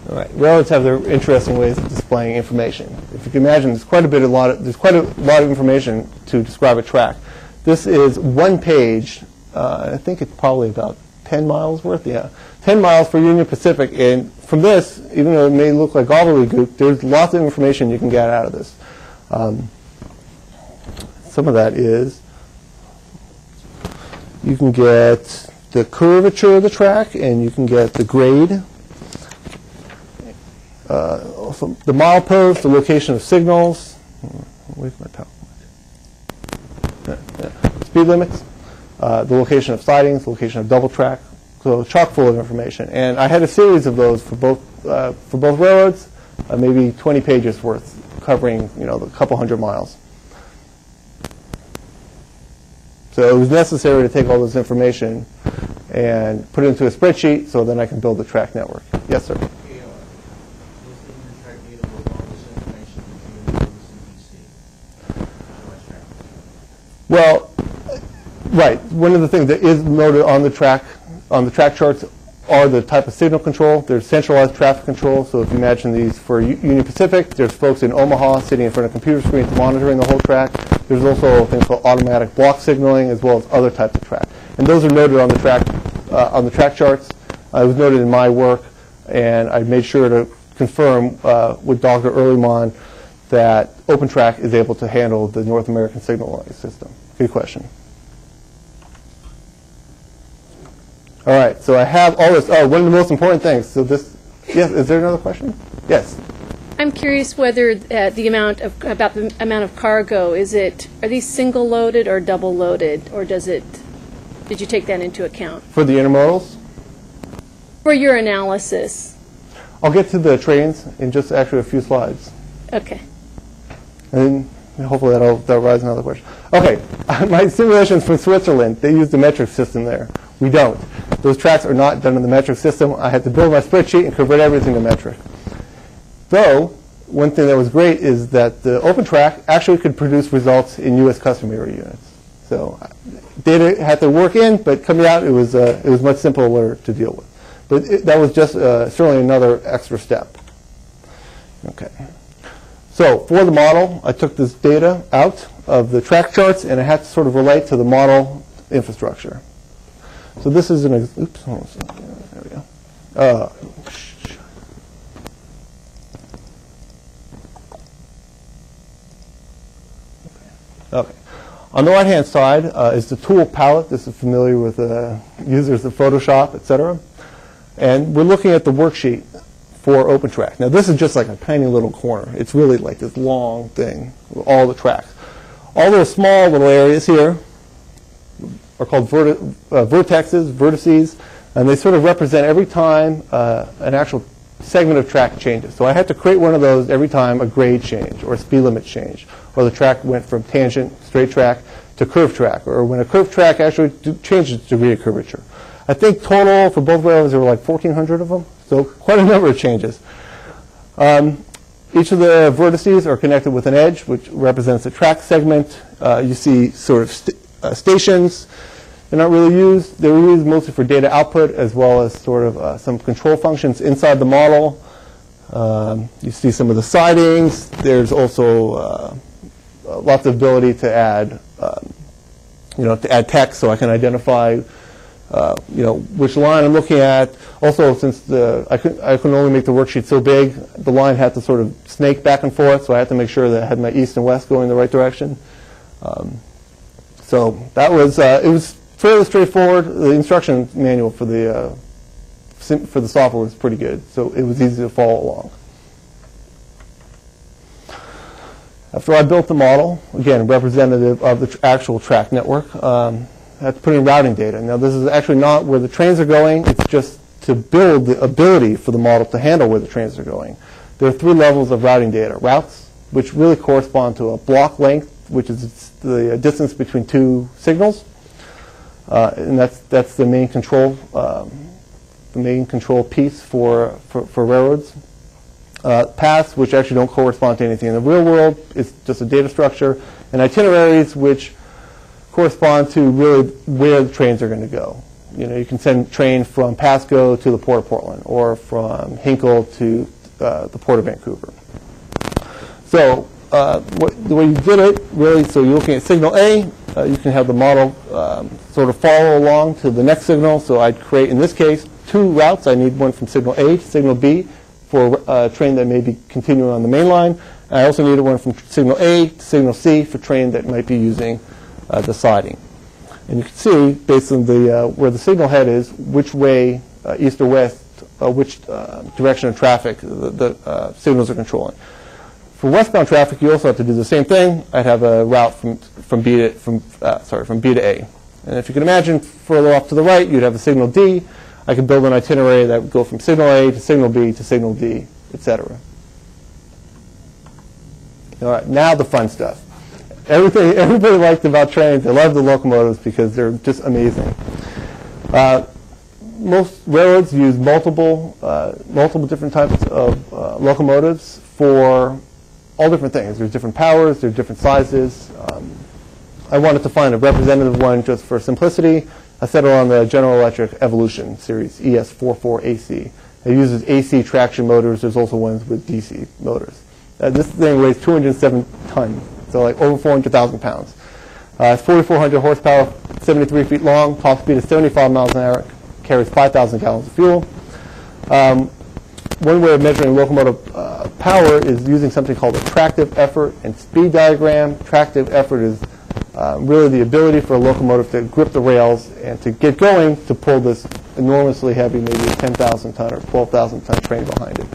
All right, railroads have their interesting ways of displaying information. If you can imagine, there's quite a bit, a lot of, there's quite a lot of information to describe a track. This is one page. Uh, I think it's probably about 10 miles worth. Yeah, 10 miles for Union Pacific. And from this, even though it may look like gobbledygook, there's lots of information you can get out of this. Um, some of that is you can get the curvature of the track and you can get the grade, uh, the milepost, the location of signals. Where's my PowerPoint? Yeah, yeah. Speed limits, uh, the location of sidings, the location of double track. So chock full of information. And I had a series of those for both uh, for both railroads, uh, maybe 20 pages worth, covering you know a couple hundred miles. So it was necessary to take all this information and put it into a spreadsheet so then I can build the track network. Yes, sir. Well, right. One of the things that is noted on the track on the track charts are the type of signal control. There's centralized traffic control. So if you imagine these for Union Pacific, there's folks in Omaha sitting in front of computer screens monitoring the whole track. There's also things called automatic block signaling as well as other types of track. And those are noted on the track uh, on the track charts. Uh, it was noted in my work, and I made sure to confirm uh, with Dr. Hürlimann that OpenTrack is able to handle the North American signaling system. Good question. All right, so I have all this. Oh, one of the most important things. So this, yes, is there another question? Yes. I'm curious whether uh, the amount of about the amount of cargo is it are these single loaded or double loaded or does it did you take that into account For the intermodals, for your analysis? I'll get to the trains in just actually a few slides. Okay. And hopefully that'll, that'll rise another question. Okay, (laughs) my simulations from Switzerland, they use the metric system there. We don't. Those tracks are not done in the metric system. I had to build my spreadsheet and convert everything to metric. Though, one thing that was great is that the OpenTrack actually could produce results in U.S. customary units. So data had to work in, but coming out, it was, uh, it was much simpler to deal with. But it, that was just uh, certainly another extra step. Okay. So for the model, I took this data out of the track charts, and it had to sort of relate to the model infrastructure. So this is an, oops. There we go. Uh, okay. On the right-hand side uh, is the tool palette. This is familiar with uh, users of Photoshop, etc. And we're looking at the worksheet for OpenTrack. Now this is just like a tiny little corner. It's really like this long thing, all the tracks. All those small little areas here are called verti- uh, vertexes, vertices, and they sort of represent every time uh, an actual segment of track changes. So I had to create one of those every time a grade change or a speed limit change, or the track went from tangent, straight track, to curved track, or when a curved track actually changes its degree of curvature. I think total for both railroads there were like 1,400 of them, so quite a number of changes. Um, each of the vertices are connected with an edge, which represents a track segment. Uh, you see sort of st- uh, stations. They're not really used. They're used mostly for data output as well as sort of uh, some control functions inside the model. Um, you see some of the sidings. There's also uh, lots of ability to add, um, you know, to add text so I can identify uh, you know, which line I'm looking at. Also, since the, I, could, I couldn't only make the worksheet so big, the line had to sort of snake back and forth, so I had to make sure that I had my east and west going the right direction. Um, so that was, uh, it was fairly straightforward. The instruction manual for the, uh, for the software was pretty good, so it was easy to follow along. After I built the model, again, representative of the tr- actual track network, um, I had to put in routing data. Now, this is actually not where the trains are going. It's just to build the ability for the model to handle where the trains are going. There are three levels of routing data. Routes, which really correspond to a block length, which is the distance between two signals. Uh, and that's, that's the main control, um, the main control piece for, for, for railroads. Uh, paths, which actually don't correspond to anything in the real world, it's just a data structure. And itineraries, which correspond to really where the trains are going to go. You know, you can send train from Pasco to the Port of Portland or from Hinkle to uh, the Port of Vancouver. So uh, what, the way you did it, really, so you're looking at signal A, uh, you can have the model um, sort of follow along to the next signal. So I'd create, in this case, two routes. I need one from signal A to signal B for a train that may be continuing on the main line. I also needed one from signal A to signal C for train that might be using uh, the siding. And you can see, based on the, uh, where the signal head is, which way, uh, east or west, uh, which uh, direction of traffic the, the uh, signals are controlling. For westbound traffic, you also have to do the same thing. I'd have a route from, from, B, to, from, sorry, from B to A. And if you can imagine, further off to the right, you'd have a signal D. I could build an itinerary that would go from signal A to signal B to signal D, etc. All right, now the fun stuff everything everybody liked about trains. They loved the locomotives because they're just amazing. Uh, most railroads use multiple uh, multiple different types of uh, locomotives for all different things. There's different powers. There's different sizes. Um, I wanted to find a representative one just for simplicity. I settled on the General Electric Evolution Series ES44AC. It uses AC traction motors. There's also ones with DC motors. Uh, this thing weighs 207 tons so like over 400,000 pounds. Uh, it's 4,400 horsepower, 73 feet long, top speed is 75 miles an hour, carries 5,000 gallons of fuel. Um, one way of measuring locomotive uh, power is using something called a tractive effort and speed diagram. Tractive effort is uh, really the ability for a locomotive to grip the rails and to get going to pull this enormously heavy, maybe 10,000 ton or 12,000 ton train behind it.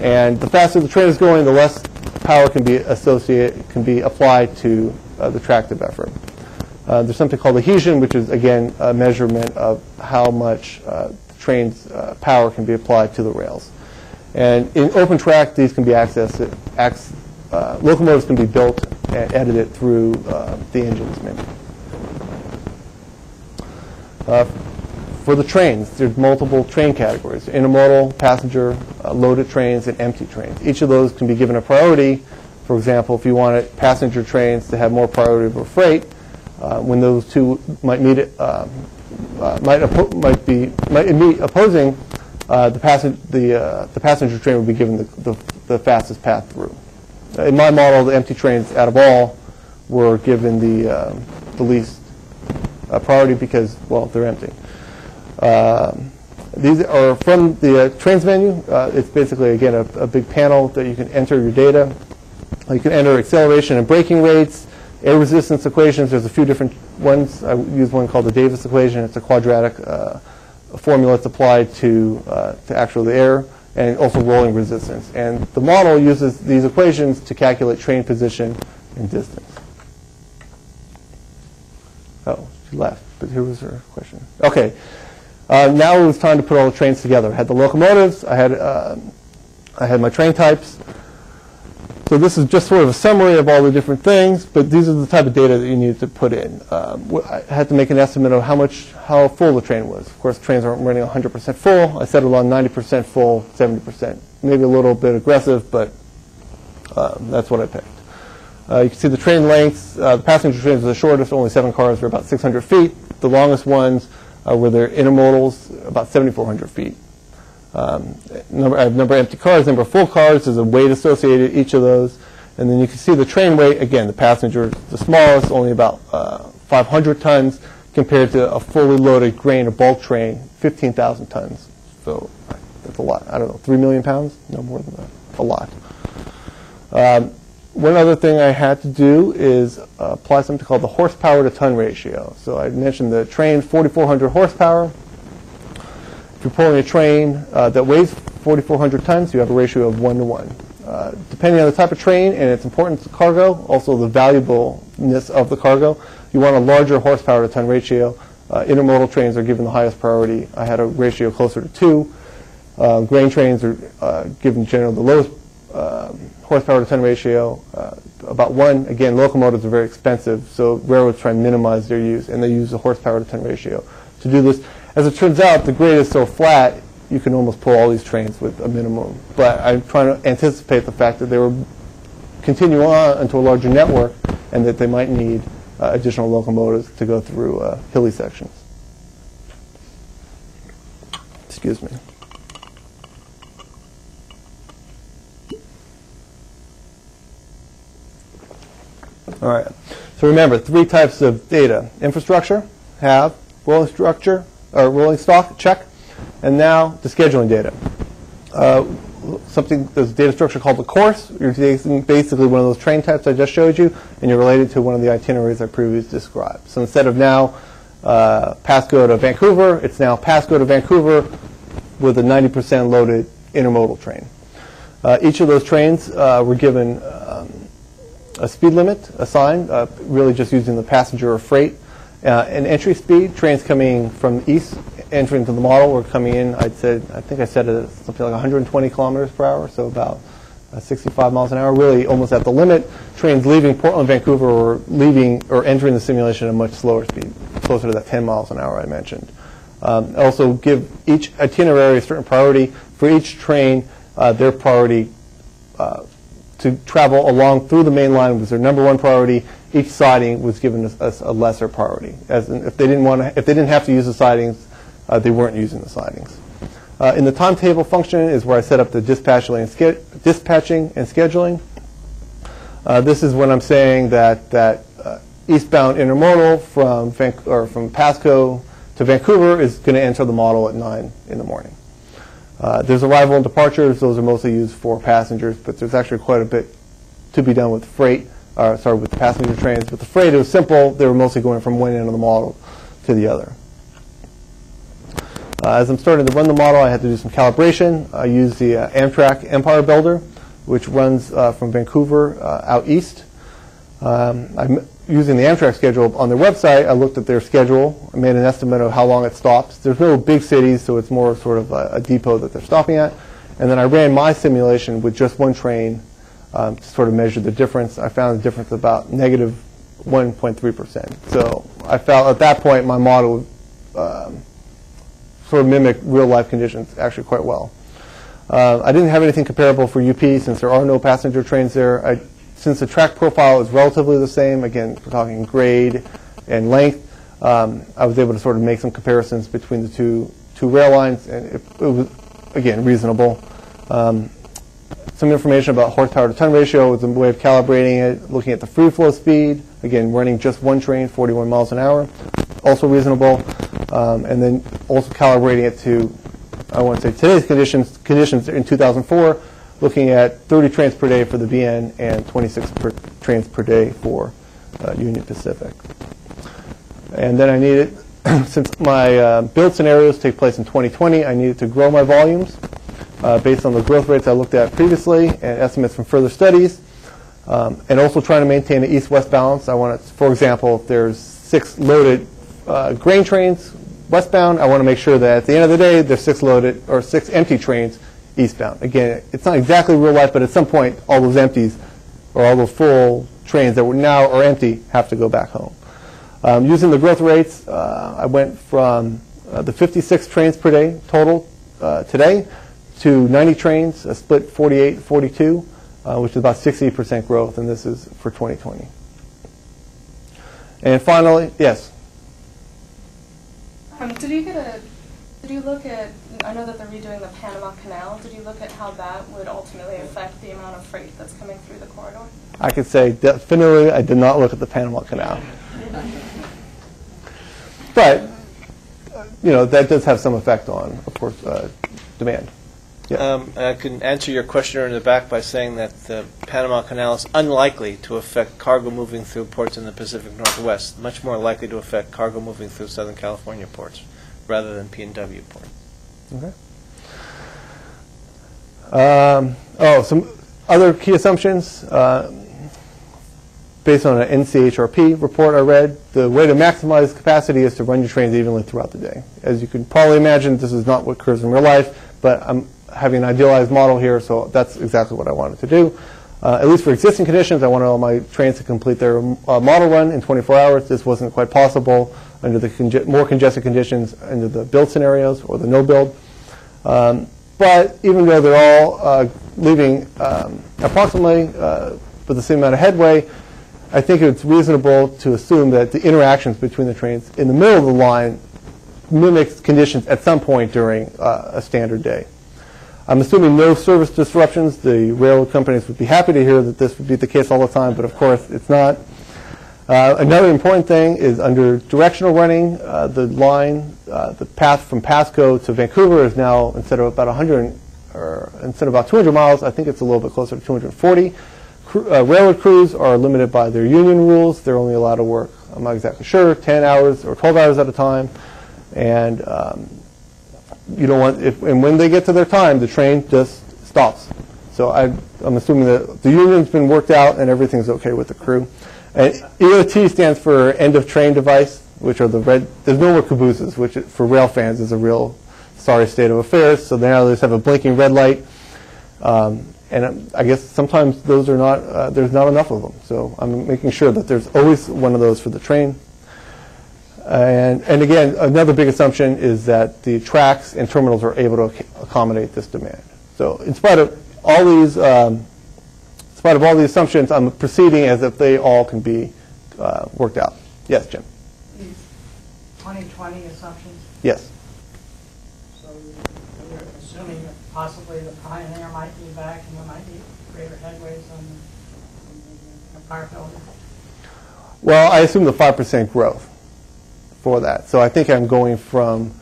And the faster the train is going, the less power can be associated, can be applied to uh, the tractive effort. Uh, there's something called adhesion, which is again a measurement of how much uh, the train's uh, power can be applied to the rails. And in OpenTrack, these can be accessed. Ac- uh, locomotives can be built and edited through uh, the engines menu. For the trains, there's multiple train categories, intermodal, passenger, uh, loaded trains, and empty trains. Each of those can be given a priority. For example, if you wanted passenger trains to have more priority over freight, uh, when those two might meet, uh, might, might be might meet opposing, uh, the, passen- the, the passenger train would be given the, the, the fastest path through. In my model, the empty trains out of all were given the, the least priority because, well, they're empty. Um, these are from the uh, trains menu. Uh, it's basically, again, a, a, big panel that you can enter your data. You can enter acceleration and braking rates, air resistance equations. There's a few different ones. I use one called the Davis equation. It's a quadratic uh, formula that's applied to, uh, to actual air. and also rolling resistance. And the model uses these equations to calculate train position and distance. Oh, she left, but here was her question. Okay, uh, now it was time to put all the trains together. I had the locomotives, I had, uh, I had my train types. So this is just sort of a summary of all the different things, but these are the type of data that you need to put in. Um, I had to make an estimate of how much, how full the train was. Of course, trains aren't running 100% full. I settled on 90% full, 70%. Maybe a little bit aggressive, but um, that's what I picked. Uh, you can see the train lengths. Uh, the passenger trains are the shortest, only seven cars, they're about 600 feet. The longest ones uh, were their intermodals, about 7,400 feet. Um, number, I have number of empty cars, number of full cars. There's a weight associated each of those. And then you can see the train weight. Again, the passenger, the smallest, only about uh, 500 tons compared to a fully loaded grain or bulk train, 15,000 tons. So that's a lot. I don't know, 3 million pounds? No more than that. A lot. Um, one other thing I had to do is apply something called the horsepower to ton ratio. So I mentioned the train 4,400 horsepower. If you're pulling a train uh, that weighs 4,400 tons, you have a ratio of 1 to 1. Uh, depending on the type of train and its importance to cargo, also the valuableness of the cargo, you want a larger horsepower to ton ratio. Uh, intermodal trains are given the highest priority. I had a ratio closer to 2. Uh, grain trains are uh, given generally the lowest um, horsepower to ton ratio, uh, about 1. Again, locomotives are very expensive, so railroads try and minimize their use, and they use the horsepower to ton ratio to do this. As it turns out, the grade is so flat, you can almost pull all these trains with a minimum. But I'm trying to anticipate the fact that they will continue on into a larger network and that they might need uh, additional locomotives to go through uh, hilly sections. Excuse me. All right. So remember, three types of data. Infrastructure, have, rolling structure, or rolling stock, check, and now the scheduling data. Uh, something, there's a data structure called the course. You're basically one of those train types I just showed you, and you're related to one of the itineraries I previously described. So instead of now uh, Pasco to Vancouver, it's now Pasco to Vancouver with a 90% loaded intermodal train. Uh, each of those trains uh, were given um, a speed limit assigned, uh, really just using the passenger or freight. Uh, an entry speed, trains coming from east, entering to the model, were coming in, I'd said, I think I said at something like 120 kilometers per hour, so about uh, 65 miles an hour, really almost at the limit. Trains leaving Portland, Vancouver were leaving or entering the simulation at a much slower speed, closer to that 10 miles an hour I mentioned. Um, also give each itinerary a certain priority. For each train, uh, their priority uh, to travel along through the main line was their number one priority. Each siding was given a, a lesser priority. As if they didn't want if they didn't have to use the sidings, uh, they weren't using the sidings. Uh, in the timetable function is where I set up the dispatching and, dispatching and scheduling. Uh, this is when I'm saying that that uh, eastbound intermodal from Van- or from Pasco to Vancouver is going to enter the model at nine in the morning. Uh, there's arrival and departures. Those are mostly used for passengers, but there's actually quite a bit to be done with freight. Uh, sorry, with passenger trains. With the freight, it was simple. They were mostly going from one end of the model to the other. Uh, as I'm starting to run the model, I had to do some calibration. I used the uh, Amtrak Empire Builder, which runs uh, from Vancouver out east. Um, I'm using the Amtrak schedule on their website. I looked at their schedule. I made an estimate of how long it stops. There's no big cities, so it's more sort of a, a depot that they're stopping at. And then I ran my simulation with just one train um, to sort of measure the difference. I found the difference about negative 1.3%. So I felt at that point my model um, sort of mimicked real life conditions actually quite well. Uh, I didn't have anything comparable for UP since there are no passenger trains there. I, since the track profile is relatively the same, again, we're talking grade and length, um, I was able to sort of make some comparisons between the two, two rail lines, and it, it was, again, reasonable. Um, some information about horsepower to ton ratio was a way of calibrating it, looking at the free flow speed, again, running just one train, 41 miles an hour, also reasonable, um, and then also calibrating it to, I want to say today's conditions, conditions in 2004, looking at 30 trains per day for the BN and 26 per, trains per day for uh, Union Pacific. And then I needed, (clears throat) since my uh, build scenarios take place in 2020, I needed to grow my volumes. uh, based on the growth rates I looked at previously and estimates from further studies. Um, and also trying to maintain an east-west balance. I want to, for example, if there's six loaded uh, grain trains westbound, I want to make sure that at the end of the day, there's six loaded or six empty trains eastbound. Again, it's not exactly real life, but at some point, all those empties or all those full trains that were now are empty have to go back home. Um, using the growth rates, uh, I went from uh, the 56 trains per day total uh, today to 90 trains, a split 48, 42, uh, which is about 60% growth, and this is for 2020. And finally, yes. Um, did you get a? Did you look at? I know that they're redoing the Panama Canal. Did you look at how that would ultimately affect the amount of freight that's coming through the corridor? I could say definitely I did not look at the Panama Canal. But, uh, you know, that does have some effect on, of course, uh, demand. Yeah. Um, I can answer your questioner in the back by saying that the Panama Canal is unlikely to affect cargo moving through ports in the Pacific Northwest, much more likely to affect cargo moving through Southern California ports rather than PNW ports. Okay. Um, oh, some other key assumptions. Uh, based on an NCHRP report I read, the way to maximize capacity is to run your trains evenly throughout the day. As you can probably imagine, this is not what occurs in real life, but I'm having an idealized model here, so that's exactly what I wanted to do. Uh, at least for existing conditions, I wanted all my trains to complete their uh, model run in 24 hours. This wasn't quite possible under the conge more congested conditions under the build scenarios or the no build. Um, but even though they're all uh, leaving um, approximately uh, with the same amount of headway, I think it's reasonable to assume that the interactions between the trains in the middle of the line mimics conditions at some point during uh, a standard day. I'm assuming no service disruptions. The railroad companies would be happy to hear that this would be the case all the time, but of course it's not. Uh, another important thing is under directional running, uh, the line, uh, the path from Pasco to Vancouver is now instead of about 100 or instead of about 200 miles, I think it's a little bit closer to 240. Cru- uh, railroad crews are limited by their union rules. They're only allowed to work, I'm not exactly sure, 10 hours or 12 hours at a time. And um, you don't want, if, and when they get to their time, the train just stops. So I, I'm assuming that the union's been worked out and everything's okay with the crew. And EOT stands for end of train device, which are the red, there's no more cabooses, which for rail fans is a real sorry state of affairs. So now they just have a blinking red light. Um, and I guess sometimes those are not, uh, there's not enough of them. So I'm making sure that there's always one of those for the train. And, and again, another big assumption is that the tracks and terminals are able to ac- accommodate this demand. So in spite of all these, um, spite of all the assumptions, I'm proceeding as if they all can be uh, worked out. Yes, Jim. These 2020 assumptions, Yes. so we're assuming that possibly the Pioneer might be back and there might be greater headways on the- on Empire Builder. Well, I assume the 5% growth for that. So I think I'm going from,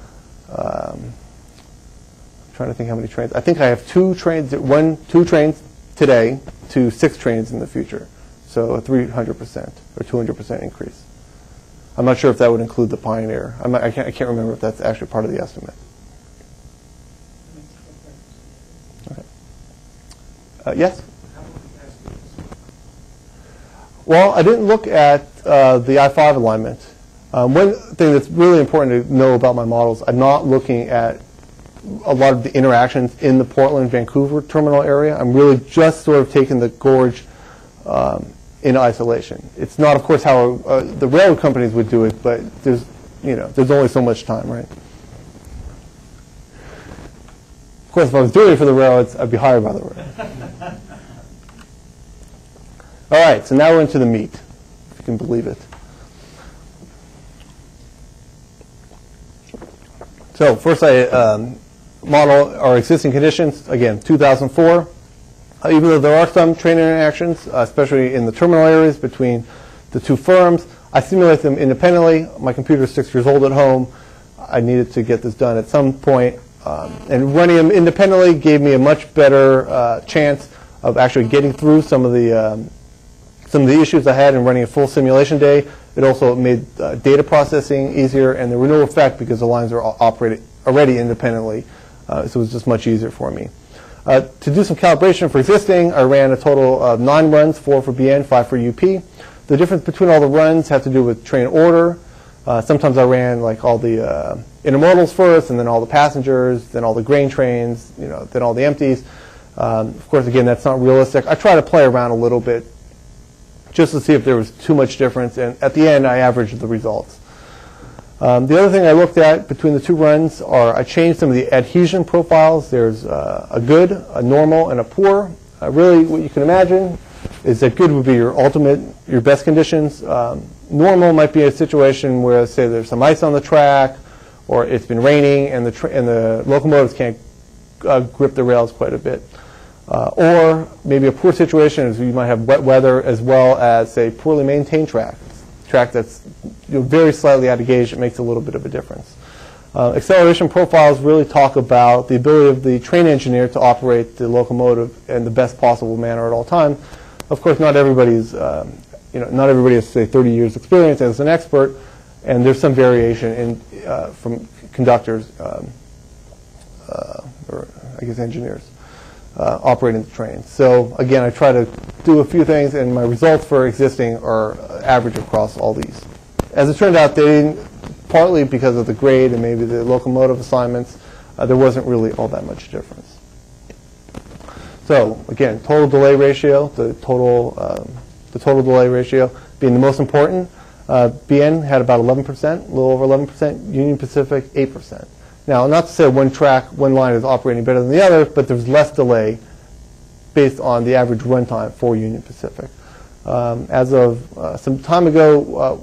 um, I'm trying to think how many trains. I think I have two trains, one, two trains today to six trains in the future. So a 300% or 200% increase. I'm not sure if that would include the Pioneer. I'm I, can't, I can't remember if that's actually part of the estimate. Okay. Uh, yes? Well, I didn't look at uh, the I-5 alignment. Um, one thing that's really important to know about my models, I'm not looking at a lot of the interactions in the Portland-Vancouver terminal area. I'm really just sort of taking the gorge um, in isolation. It's not, of course, how uh, the railroad companies would do it, but there's, you know, there's only so much time, right? Of course, if I was doing it for the railroads, I'd be hired by the railroad. (laughs) All right, so now we're into the meat, if you can believe it. So first I um, model our existing conditions, again, 2004. Uh, even though there are some train interactions, uh, especially in the terminal areas between the two firms, I simulate them independently. My computer is six years old at home. I needed to get this done at some point. Um, and running them independently gave me a much better uh, chance of actually getting through some of the um, some of the issues I had in running a full simulation day. It also made uh, data processing easier, and there were no effect because the lines are operated already independently, uh, so it was just much easier for me. Uh, to do some calibration for existing, I ran a total of nine runs, four for BN, five for UP. The difference between all the runs had to do with train order. Uh, sometimes I ran like all the uh, intermodals first, and then all the passengers, then all the grain trains, you know, then all the empties. Um, of course, again, that's not realistic. I try to play around a little bit just to see if there was too much difference, and at the end, I averaged the results. Um, the other thing I looked at between the two runs are I changed some of the adhesion profiles. There's uh, a good, a normal, and a poor. Uh, really, what you can imagine is that good would be your ultimate, your best conditions. Um, normal might be a situation where, say, there's some ice on the track, or it's been raining, and the and the locomotives can't uh, grip the rails quite a bit. Uh, or maybe a poor situation is you might have wet weather as well as, say, poorly maintained track track that's you know, very slightly out of gauge, it makes a little bit of a difference. Uh, acceleration profiles really talk about the ability of the train engineer to operate the locomotive in the best possible manner at all times. Of course, not everybody's, um, you know, not everybody has, say, 30 years experience as an expert, and there's some variation in, uh, from conductors, um, uh, or I guess engineers uh, operating the train. So again, I try to do a few things, and my results for existing are average across all these. As it turned out, they partly because of the grade and maybe the locomotive assignments, uh, there wasn't really all that much difference. So again, total delay ratio, the total, um, the total delay ratio being the most important. Uh, BN had about 11%, a little over 11%. Union Pacific, 8%. Now, not to say one track, one line is operating better than the other, but there's less delay based on the average runtime for Union Pacific. Um, as of uh, some time ago, uh,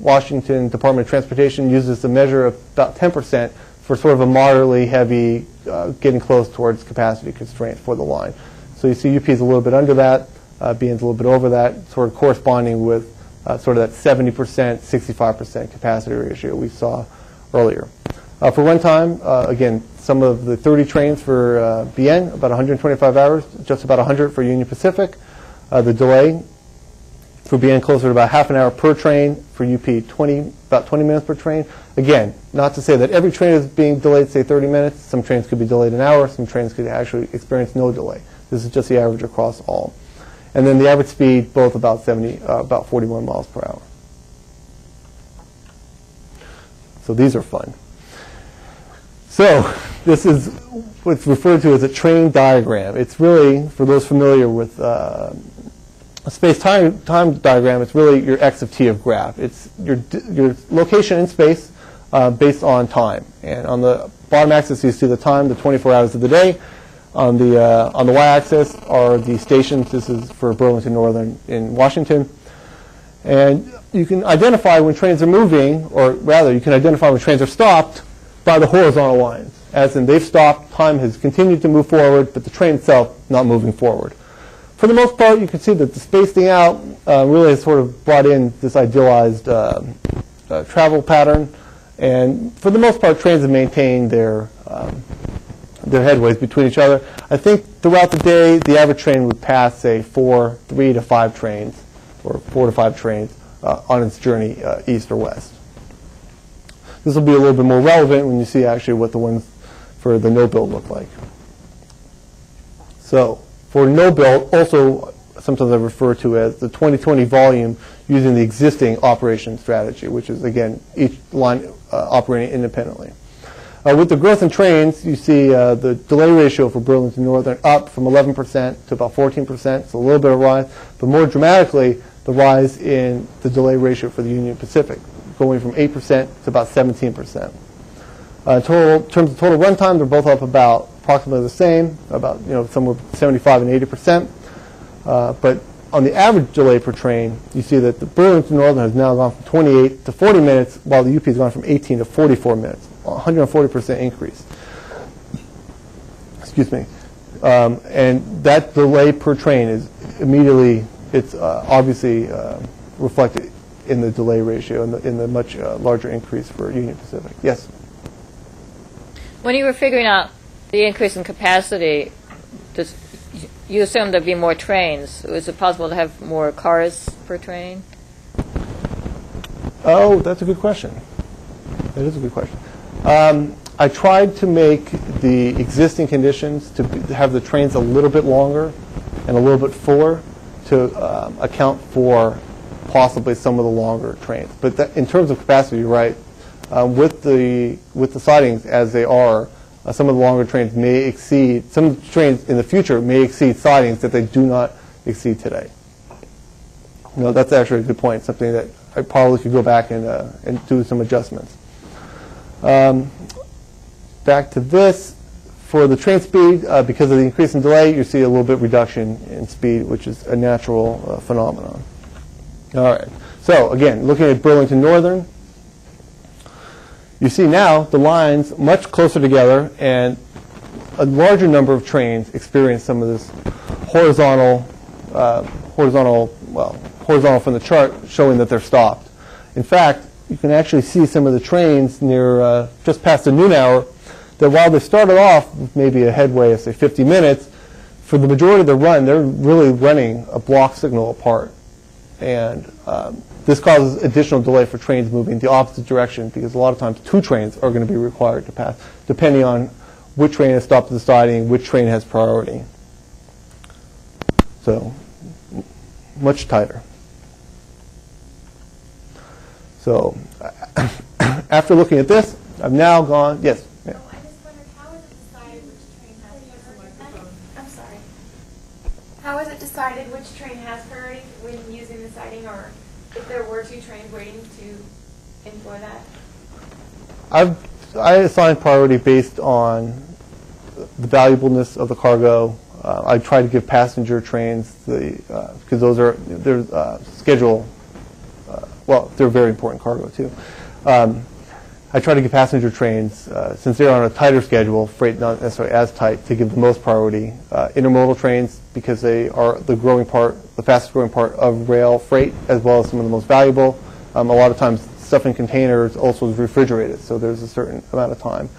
Washington Department of Transportation uses a measure of about 10% for sort of a moderately heavy, uh, getting close towards capacity constraint for the line. So you see UP is a little bit under that, uh, BN's a little bit over that, sort of corresponding with uh, sort of that 70%, 65% capacity ratio we saw earlier. Uh, for runtime, uh, again, some of the 30 trains for BN, about 125 hours, just about 100 for Union Pacific. The delay for being closer to about half an hour per train. For UP, 20, about 20 minutes per train. Again, not to say that every train is being delayed, say 30 minutes. Some trains could be delayed an hour. Some trains could actually experience no delay. This is just the average across all. And then the average speed, both about 70, uh, about 41 miles per hour. So these are fun. So this is what's referred to as a train diagram. It's really, for those familiar with uh, a space-time time diagram, it's really your x of t of graph. It's your, your location in space uh, based on time. And on the bottom axis, you see the time, the 24 hours of the day. On the, uh, on the y-axis are the stations. This is for Burlington Northern in Washington. And you can identify when trains are moving, or rather, you can identify when trains are stopped by the horizontal lines. As in, they've stopped, time has continued to move forward, but the train itself not moving forward. For the most part, you can see that the spacing out uh, really has sort of brought in this idealized uh, uh, travel pattern. And for the most part, trains have maintained their, um, their headways between each other. I think throughout the day, the average train would pass, say, four, three to five trains, or four to five trains uh, on its journey uh, east or west. This will be a little bit more relevant when you see actually what the ones for the no build look like. So for no build, also sometimes I refer to as the 2020 volume using the existing operation strategy, which is again each line uh, operating independently. Uh, with the growth in trains, you see uh, the delay ratio for Burlington Northern up from 11% to about 14%, so a little bit of rise, but more dramatically, the rise in the delay ratio for the Union Pacific, going from 8% to about 17%. Uh, total, in terms of total runtime, they're both up about approximately the same, about you know somewhere 75 and 80%. Uh, but on the average delay per train, you see that the Burlington Northern has now gone from 28 to 40 minutes, while the UP has gone from 18 to 44 minutes, 140% increase. Excuse me. Um, and that delay per train is immediately, it's uh, obviously uh, reflected in the delay ratio and in, in the, much uh, larger increase for Union Pacific. Yes? When you were figuring out the increase in capacity, does, you assume there'd be more trains. Is it possible to have more cars per train? Oh, that's a good question. That is a good question. Um, I tried to make the existing conditions to have the trains a little bit longer and a little bit fuller to um, account for possibly some of the longer trains. But that- in terms of capacity, you're right. Uh, With the, with the sidings as they are, uh, some of the longer trains may exceed, some trains in the future may exceed sidings that they do not exceed today. No, that's actually a good point, something that I probably could go back and, uh, and do some adjustments. Um, Back to this, for the train speed, uh, because of the increase in delay, you see a little bit reduction in speed, which is a natural uh, phenomenon. All right, so again, looking at Burlington Northern, you see now the lines much closer together and a larger number of trains experience some of this horizontal, uh, horizontal, well, horizontal from the chart showing that they're stopped. In fact, you can actually see some of the trains near, uh, just past the noon hour, that while they started off with maybe a headway of, say, 50 minutes, for the majority of the run, they're really running a block signal apart. And um, this causes additional delay for trains moving the opposite direction because a lot of times two trains are going to be required to pass, depending on which train has stopped at the siding, which train has priority. So, much tighter. So, (coughs) after looking at this, I've now gone, yes? ma'am. Oh, I'm sorry. How is it decided which train has priority when using the siding, or if there were two trains waiting to employ that? I've, I assign priority based on the valuableness of the cargo. Uh, I try to give passenger trains the, because those are, they're uh, schedule, uh, well, they're very important cargo too. Um, I try to give passenger trains, uh, since they're on a tighter schedule, freight not necessarily as tight, to give the most priority. Uh, intermodal trains, because they are the growing part, the fastest growing part of rail freight, as well as some of the most valuable. Um, a lot of times, stuff in containers also is refrigerated, so there's a certain amount of time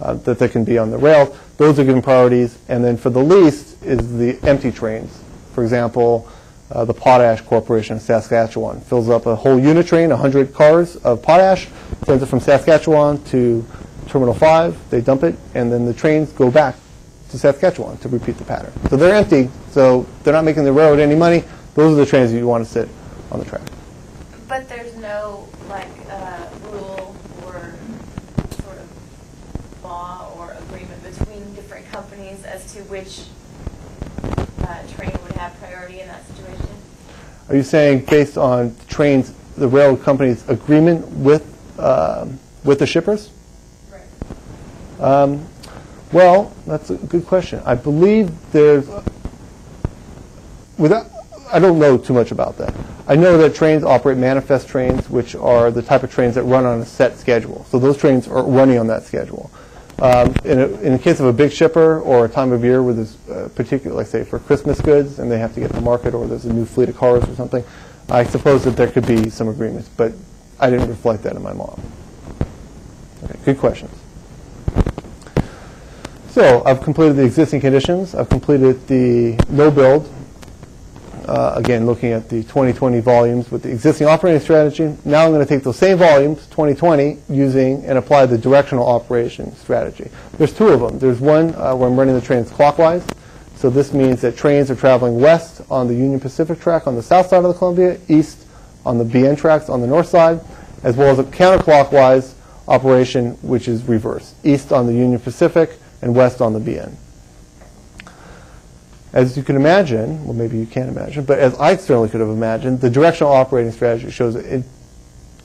uh, that they can be on the rail. Those are given priorities. And then for the least is the empty trains. For example, uh, the Potash Corporation of Saskatchewan fills up a whole unit train, 100 cars of potash, sends it from Saskatchewan to Terminal 5, they dump it, and then the trains go back to Saskatchewan to repeat the pattern. So they're empty, so they're not making the railroad any money. Those are the trains that you want to sit on the track. But there's no, like, uh, rule or sort of law or agreement between different companies as to which uh, train would have priority in that situation? Are you saying based on the trains, the railroad company's agreement with, um, with the shippers? Um, Well, that's a good question. I believe there's, without, I don't know too much about that. I know that trains operate manifest trains, which are the type of trains that run on a set schedule. So those trains are running on that schedule. Um, In a- in the case of a big shipper or a time of year where there's uh, particular, like say for Christmas goods, and they have to get to market, or there's a new fleet of cars or something, I suppose that there could be some agreements, but I didn't reflect that in my model. Okay, good questions. So I've completed the existing conditions. I've completed the no build. Uh, again, looking at the 2020 volumes with the existing operating strategy. Now I'm going to take those same volumes, 2020, using and apply the directional operation strategy. There's two of them. There's one uh, where I'm running the trains clockwise. So this means that trains are traveling west on the Union Pacific track on the south side of the Columbia, east on the BN tracks on the north side, as well as a counterclockwise operation, which is reverse, east on the Union Pacific and west on the BN. As you can imagine, well, maybe you can't imagine, but as I certainly could have imagined, the directional operating strategy shows a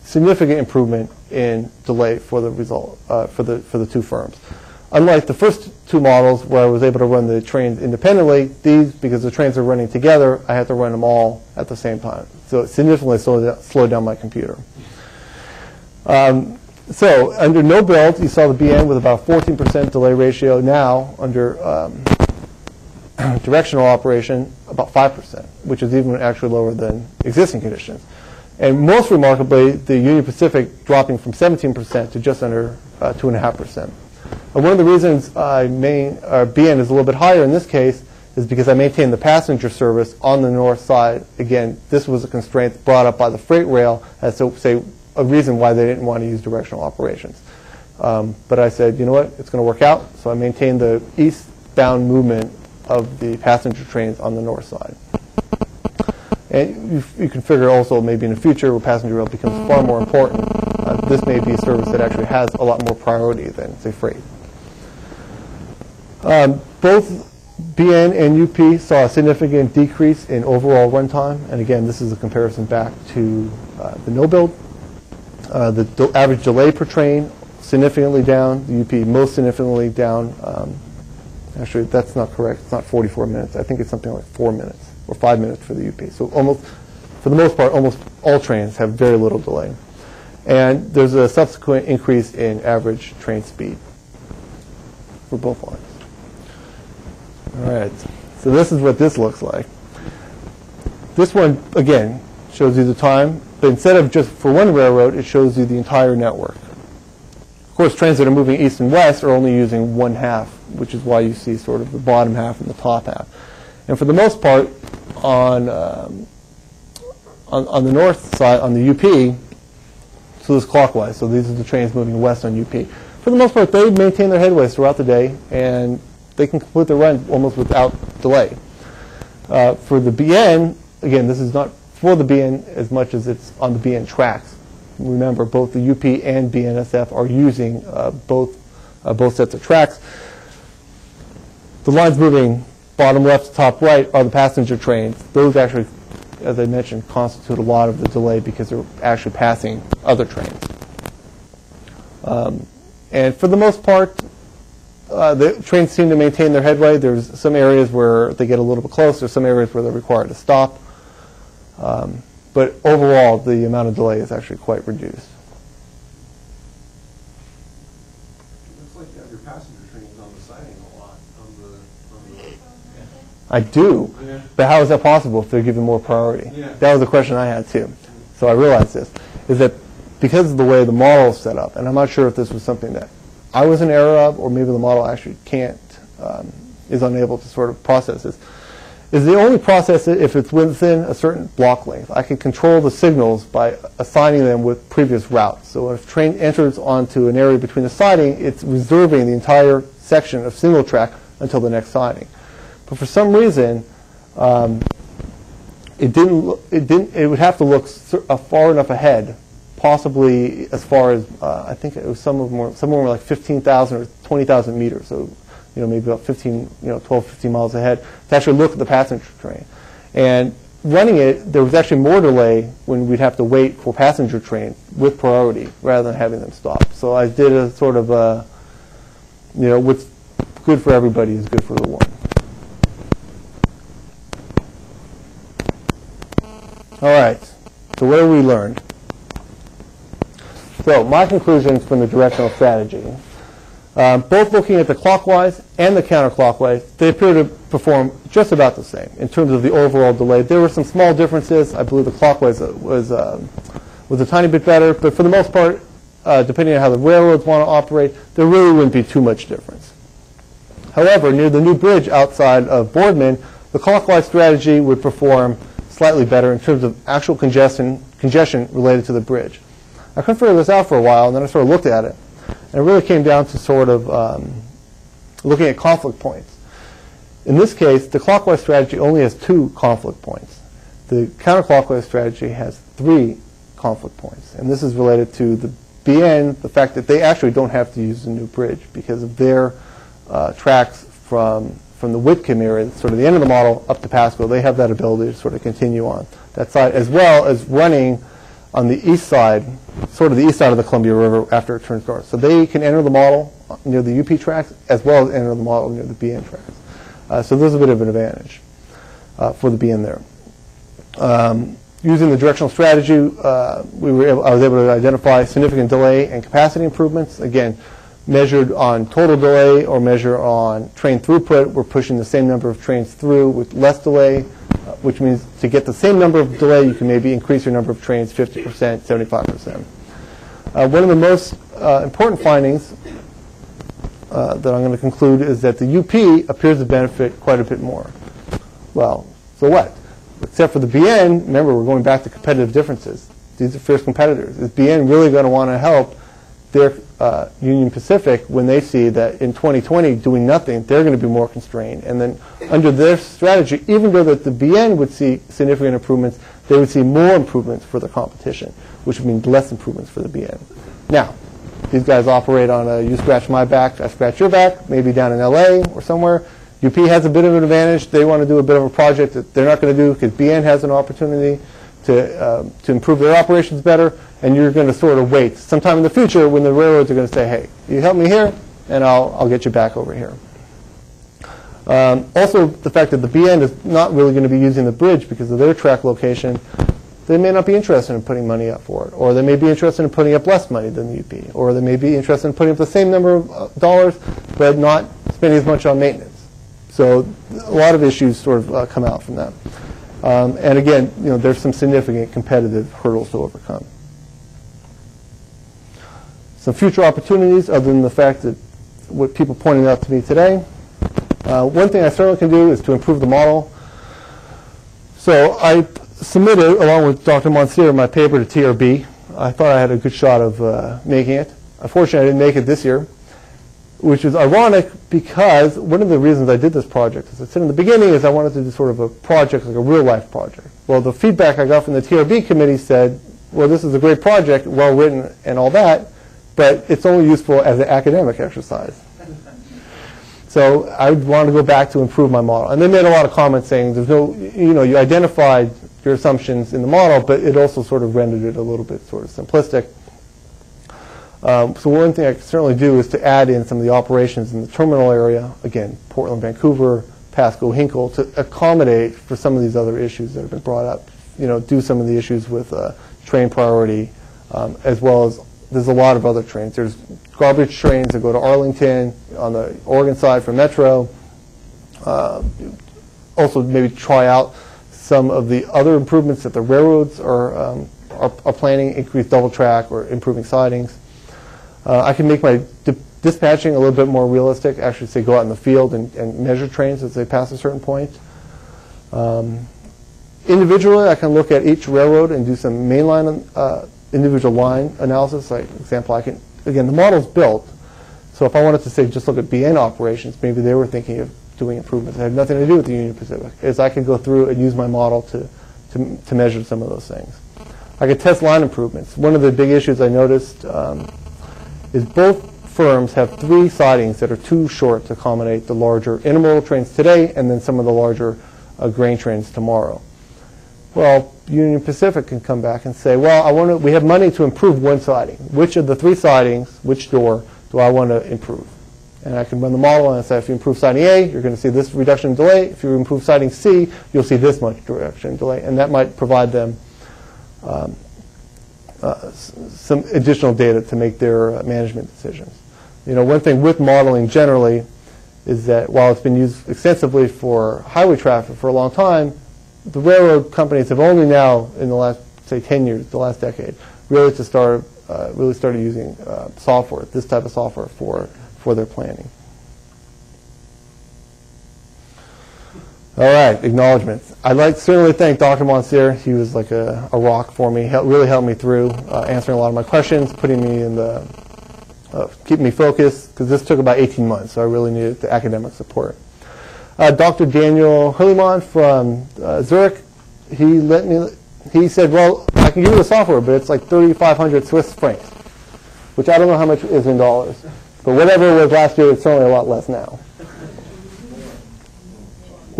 significant improvement in delay for the result uh, for the for the two firms. Unlike the first two models where I was able to run the trains independently, these, because the trains are running together, I had to run them all at the same time. So it significantly slowed down, slowed down my computer. Um, so under no build, you saw the BN with about 14% delay ratio. Now, under um, (clears throat) directional operation, about 5%, which is even actually lower than existing conditions. And most remarkably, the Union Pacific dropping from 17% to just under uh, 2.5%. And one of the reasons I main, uh, BN is a little bit higher in this case is because I maintain the passenger service on the north side. Again, this was a constraint brought up by the freight rail as to say a reason why they didn't want to use directional operations. Um, But I said, you know what, it's going to work out, so I maintained the eastbound movement of the passenger trains on the north side. And you, you can figure also maybe in the future where passenger rail becomes far more important, uh, this may be a service that actually has a lot more priority than, say, freight. Um, both BN and UP saw a significant decrease in overall runtime, and again, this is a comparison back to uh, the no build. Uh, the average delay per train significantly down, the UP most significantly down. Um, actually, that's not correct. It's not 44 minutes. I think it's something like four minutes or five minutes for the UP. So almost, for the most part, almost all trains have very little delay. And there's a subsequent increase in average train speed for both lines. All right, so this is what this looks like. This one, again, shows you the time, but instead of just for one railroad, it shows you the entire network. Of course, trains that are moving east and west are only using one half, which is why you see sort of the bottom half and the top half. And for the most part, on, um, on, on the north side, on the UP, so this is clockwise, so these are the trains moving west on UP. For the most part, they maintain their headways throughout the day, and they can complete their run almost without delay. Uh, for the BN, again, this is not for the BN as much as it's on the BN tracks. Remember, both the UP and BNSF are using uh, both, uh, both sets of tracks. The lines moving bottom left to top right are the passenger trains. Those actually, as I mentioned, constitute a lot of the delay because they're actually passing other trains. Um, and for the most part, uh, the trains seem to maintain their headway. There's some areas where they get a little bit close. There's some areas where they're required to stop. Um, but overall, the amount of delay is actually quite reduced. Like you have your passenger trains on the siding a lot, on the, on the. I do, Yeah. but how is that possible if they're given more priority? Yeah. That was a question I had too. So I realized this, is that because of the way the model is set up, and I'm not sure if this was something that I was in error of, or maybe the model actually can't, um, is unable to sort of process this, is the only process if it's within a certain block length. I can control the signals by assigning them with previous routes. So if a train enters onto an area between the siding, it's reserving the entire section of single track until the next siding. But for some reason, um, it didn't. It didn't. It would have to look uh, far enough ahead, possibly as far as uh, I think it was some of more, somewhere like 15,000 or 20,000 meters. So, you know, maybe about 15, you know, 12, 15 miles ahead to actually look at the passenger train. And running it, there was actually more delay when we'd have to wait for passenger trains with priority rather than having them stop. So I did a sort of a, you know, what's good for everybody is good for the one. All right. So what have we learned? So my conclusions from the directional strategy, um, both looking at the clockwise and the counterclockwise, they appear to perform just about the same in terms of the overall delay. There were some small differences. I believe the clockwise uh, was um, was a tiny bit better, but for the most part, uh, depending on how the railroads want to operate, there really wouldn't be too much difference. However, near the new bridge outside of Boardman, the clockwise strategy would perform slightly better in terms of actual congestion, congestion related to the bridge. I couldn't figure this out for a while, and then I sort of looked at it. And it really came down to sort of um, looking at conflict points. In this case, the clockwise strategy only has two conflict points. The counterclockwise strategy has three conflict points. And this is related to the BN, the fact that they actually don't have to use the new bridge because of their uh, tracks from, from the Whitcomb area, sort of the end of the model, up to Pasco. They have that ability to sort of continue on that side, as well as running on the east side, sort of the east side of the Columbia River after it turns north. So they can enter the model near the UP tracks as well as enter the model near the BN tracks. Uh, so there's a bit of an advantage uh, for the BN there. Um, using the directional strategy, uh, we were able, I was able to identify significant delay and capacity improvements. Again, measured on total delay or measure on train throughput, we're pushing the same number of trains through with less delay, which means to get the same number of delay, you can maybe increase your number of trains 50%, 75%. Uh, one of the most uh, important findings uh, that I'm going to conclude is that the UP appears to benefit quite a bit more. Well, so what? Except for the BN, remember we're going back to competitive differences. These are fierce competitors. Is BN really going to want to help their uh, Union Pacific when they see that in 2020, doing nothing, they're going to be more constrained. And then under their strategy, even though that the BN would see significant improvements, they would see more improvements for the competition, which would mean less improvements for the BN. Now, these guys operate on a you scratch my back, I scratch your back, maybe down in LA or somewhere. UP has a bit of an advantage. They want to do a bit of a project that they're not going to do because BN has an opportunity to, um, to improve their operations better, and you're going to sort of wait sometime in the future when the railroads are going to say, hey, you help me here, and I'll, I'll get you back over here. Um, also, the fact that the BN is not really going to be using the bridge because of their track location, they may not be interested in putting money up for it, or they may be interested in putting up less money than the UP, or they may be interested in putting up the same number of uh, dollars, but not spending as much on maintenance. So a lot of issues sort of uh, come out from that. Um, and again, you know, there's some significant competitive hurdles to overcome. Some future opportunities, other than the fact that what people pointed out to me today. Uh, one thing I certainly can do is to improve the model. So I submitted, along with Dr. Monsere, my paper to TRB. I thought I had a good shot of uh, making it. Unfortunately, I didn't make it this year, which is ironic because one of the reasons I did this project, as I said in the beginning, is I wanted to do sort of a project, like a real-life project. Well, the feedback I got from the TRB committee said, well, this is a great project, well-written and all that, but it's only useful as an academic exercise. (laughs) So I want to go back to improve my model. And they made a lot of comments saying there's no, you know, you identified your assumptions in the model, but it also sort of rendered it a little bit sort of simplistic. Um, so one thing I can certainly do is to add in some of the operations in the terminal area, again, Portland, Vancouver, Pasco, Hinkle, to accommodate for some of these other issues that have been brought up. You know, do some of the issues with uh, train priority, um, as well as there's a lot of other trains. There's garbage trains that go to Arlington on the Oregon side for Metro. Uh, also, maybe try out some of the other improvements that the railroads are, um, are, are, planning, increase double track or improving sidings. Uh, I can make my di dispatching a little bit more realistic, actually say go out in the field and, and measure trains as they pass a certain point. Um, individually, I can look at each railroad and do some mainline uh, individual line analysis. Like example, I can again the model's built, so if I wanted to say just look at BN operations, maybe they were thinking of doing improvements that had nothing to do with the Union Pacific. Is I could go through and use my model to, to to measure some of those things. I could test line improvements. One of the big issues I noticed um, is both firms have three sidings that are too short to accommodate the larger intermodal trains today and then some of the larger uh, grain trains tomorrow. Well, Union Pacific can come back and say, well, I want to, we have money to improve one siding. Which of the three sidings, which door, do I want to improve? And I can run the model and say, if you improve siding A, you're going to see this reduction in delay. If you improve siding C, you'll see this much reduction in delay. And that might provide them um, uh, some additional data to make their uh, management decisions. You know, one thing with modeling generally is that while it's been used extensively for highway traffic for a long time, the railroad companies have only now, in the last, say, 10 years, the last decade, really to start, uh, really started using uh, software, this type of software for, for their planning. All right, acknowledgments. I'd like to certainly thank Dr. Monsere. He was like a, a rock for me, Help, really helped me through uh, answering a lot of my questions, putting me in the, uh, keeping me focused, because this took about 18 months, so I really needed the academic support. Uh, Dr. Daniel Hürlimann from uh, Zurich, he let me, he said, well, I can give you the software, but it's like 3,500 Swiss francs, which I don't know how much is in dollars. But whatever it was last year, it's certainly a lot less now.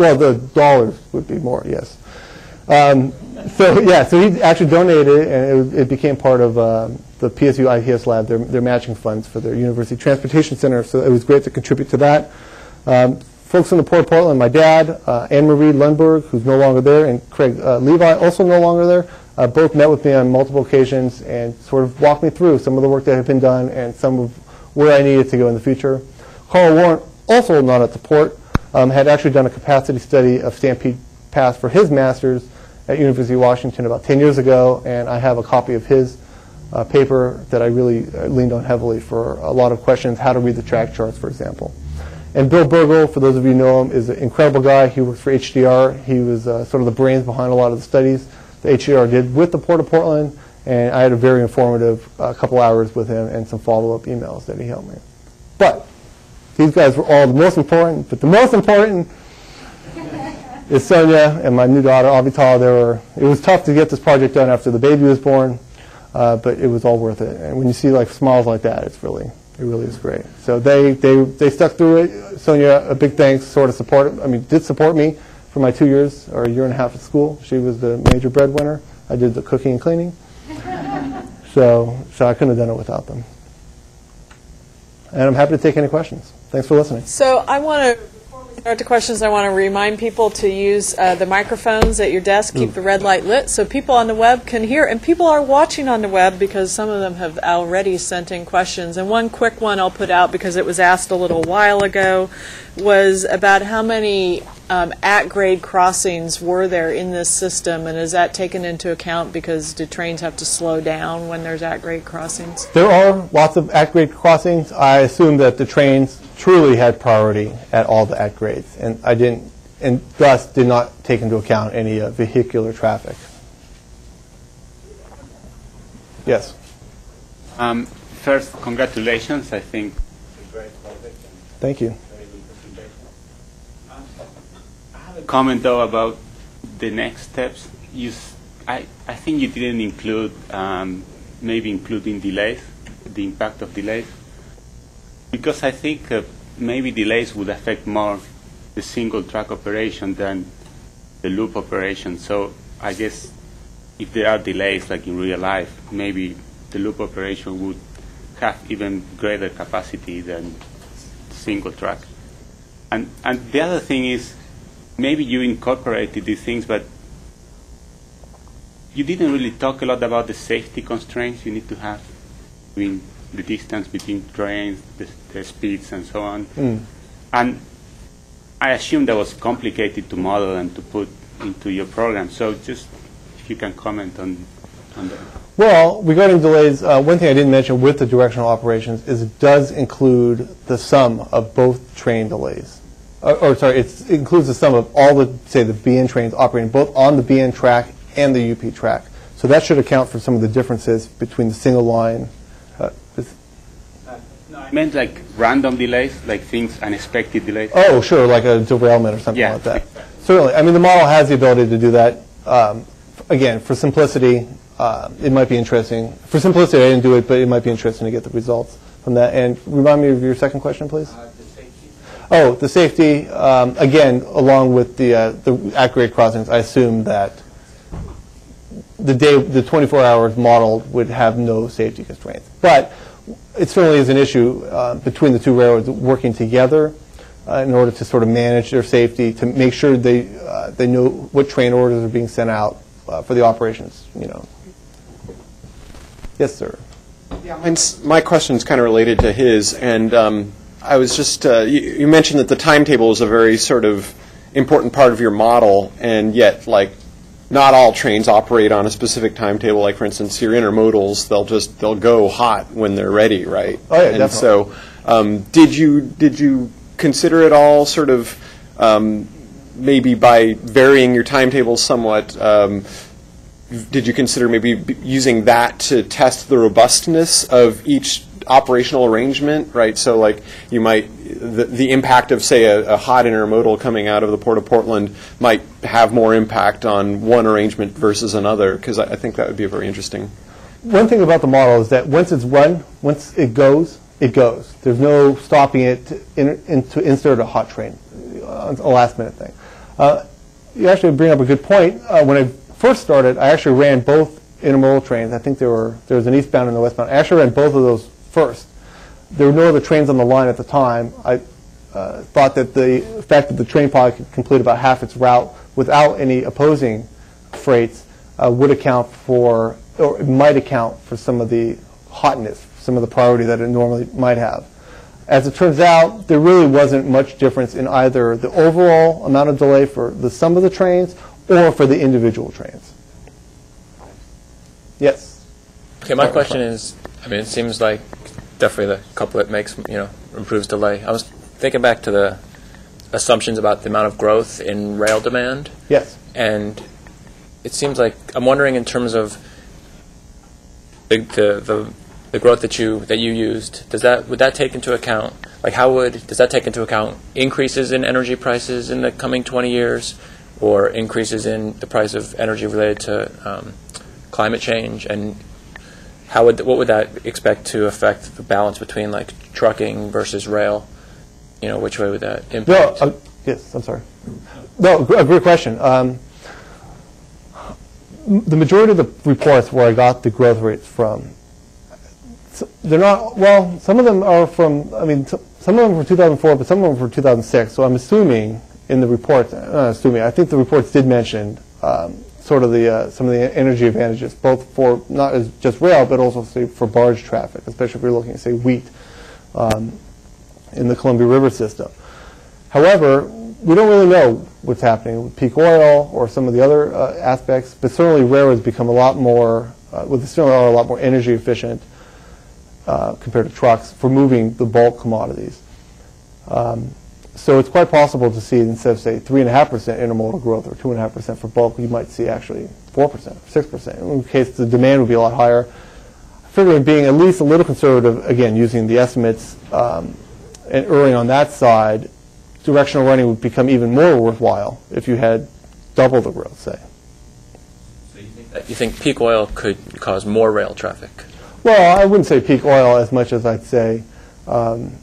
Well, the dollars would be more, yes. Um, so yeah, so he actually donated and it, it became part of uh, the PSU ITS lab, their, their matching funds for their university transportation center. So it was great to contribute to that. Um, folks in the Port of Portland, my dad, uh, Anne-Marie Lundberg, who's no longer there, and Craig uh, Levi, also no longer there, uh, both met with me on multiple occasions and sort of walked me through some of the work that had been done and some of where I needed to go in the future. Carl Warren, also not at the port, um, had actually done a capacity study of Stampede Pass for his master's at University of Washington about 10 years ago, and I have a copy of his uh, paper that I really uh, leaned on heavily for a lot of questions, how to read the track charts, for example. And Bill Burgle, for those of you who know him, is an incredible guy. He works for HDR. He was uh, sort of the brains behind a lot of the studies that HDR did with the Port of Portland And I had a very informative uh, couple hours with him and some follow-up emails that he helped me. But these guys were all the most important, but the most important (laughs) is Sonia and my new daughter, Avital. They were, it was tough to get this project done after the baby was born, uh, but it was all worth it. And when you see like smiles like that, it's really, it really is great. So they, they, they stuck through it. Sonia, a big thanks, sort of supported, I mean, did support me for my two years or a year and a half at school. She was the major breadwinner. I did the cooking and cleaning. (laughs) So, so I couldn't have done it without them. And I'm happy to take any questions. Thanks for listening. So I want to, before we start the questions, I want to remind people to use uh, the microphones at your desk, keep the red light lit, so people on the web can hear. And people are watching on the web because some of them have already sent in questions. And one quick one I'll put out because it was asked a little while ago was about how many um, at-grade crossings were there in this system, and is that taken into account because do trains have to slow down when there's at-grade crossings? There are lots of at-grade crossings. I assume that the trains truly had priority at all the at-grades, and I didn't, and thus did not take into account any uh, vehicular traffic. Yes. Um, first, congratulations. I think. Thank you. Comment though about the next steps. You, I, I think you didn't include um, maybe including delays, the impact of delays, because I think uh, maybe delays would affect more the single track operation than the loop operation. So I guess if there are delays, like in real life, maybe the loop operation would have even greater capacity than single track. And and the other thing is maybe you incorporated these things, but you didn't really talk a lot about the safety constraints you need to have. I mean, the distance between trains, the, the speeds, and so on. Mm. And I assume that was complicated to model and to put into your program. So just if you can comment on, on that. Well, regarding delays, uh, one thing I didn't mention with the directional operations is it does include the sum of both train delays. Uh, or sorry, it's, it includes the sum of all the, say, the BN trains operating both on the BN track and the UP track. So that should account for some of the differences between the single line. Uh, this- I meant like random delays, like things, unexpected delays. oh, sure, like a derailment or something Yeah. like that. Certainly. I mean, the model has the ability to do that. Um, again, for simplicity, uh, it might be interesting. For simplicity, I didn't do it, but it might be interesting to get the results from that. And remind me of your second question, please. Oh, the safety, um, again, along with the, uh, the at-grade crossings, I assume that the day, the 24 hours model would have no safety constraints. But it certainly is an issue uh, between the two railroads working together uh, in order to sort of manage their safety, to make sure they, uh, they know what train orders are being sent out uh, for the operations, you know. Yes, sir. Yeah, mine's, my question's kind of related to his, and um, I was just, uh, you, you mentioned that the timetable is a very sort of important part of your model, and yet, like, not all trains operate on a specific timetable. Like, for instance, your intermodals, they'll just, they'll go hot when they're ready, right? Oh, yeah, And definitely. so, um, did you, did you consider at all sort of um, maybe by varying your timetable somewhat, um, did you consider maybe b- using that to test the robustness of each operational arrangement, right? So, like, you might, the, the impact of, say, a, a hot intermodal coming out of the Port of Portland might have more impact on one arrangement versus another, because I, I think that would be very interesting. One thing about the model is that once it's run, once it goes, it goes. There's no stopping it to, in, in, to insert a hot train, uh, a last minute thing. Uh, you actually bring up a good point. Uh, when I first started, I actually ran both intermodal trains. I think there were there was an eastbound and a westbound. I actually ran both of those first. There were no other trains on the line at the time. I uh, thought that the fact that the train probably could complete about half its route without any opposing freights uh, would account for, or it might account for some of the hotness, some of the priority that it normally might have. As it turns out, there really wasn't much difference in either the overall amount of delay for the sum of the trains or for the individual trains. Yes. Okay, my question is, I mean, it seems like definitely the couplet makes, you know, improves delay. I was thinking back to the assumptions about the amount of growth in rail demand. Yes. And it seems like, I'm wondering in terms of the, the, the, the growth that you, that you used, does that, would that take into account, like how would, does that take into account increases in energy prices in the coming 20 years? Or increases in the price of energy related to um, climate change? And how would, what would that expect to affect the balance between like trucking versus rail? You know, which way would that impact? uh, yes, I'm sorry. No, a great question. Um, The majority of the reports where I got the growth rates from, they're not, well, some of them are from, I mean, some of them from 2004, but some of them from 2006. So I'm assuming in the reports, uh, assuming, I think the reports did mention um, sort of the, uh, some of the energy advantages, both for, not as just rail, but also say for barge traffic, especially if you're looking at, say, wheat um, in the Columbia River system. However, we don't really know what's happening with peak oil or some of the other uh, aspects, but certainly railroads become a lot more, uh, are a lot more energy efficient uh, compared to trucks for moving the bulk commodities. Um, so it's quite possible to see instead of say 3.5% intermodal growth or 2.5% for bulk, you might see actually 4% 6%, in which case the demand would be a lot higher. Figuring being at least a little conservative, again, using the estimates um, and erring on that side, directional running would become even more worthwhile if you had double the growth, say. So, you think peak oil could cause more rail traffic? Well, I wouldn't say peak oil as much as I'd say, um,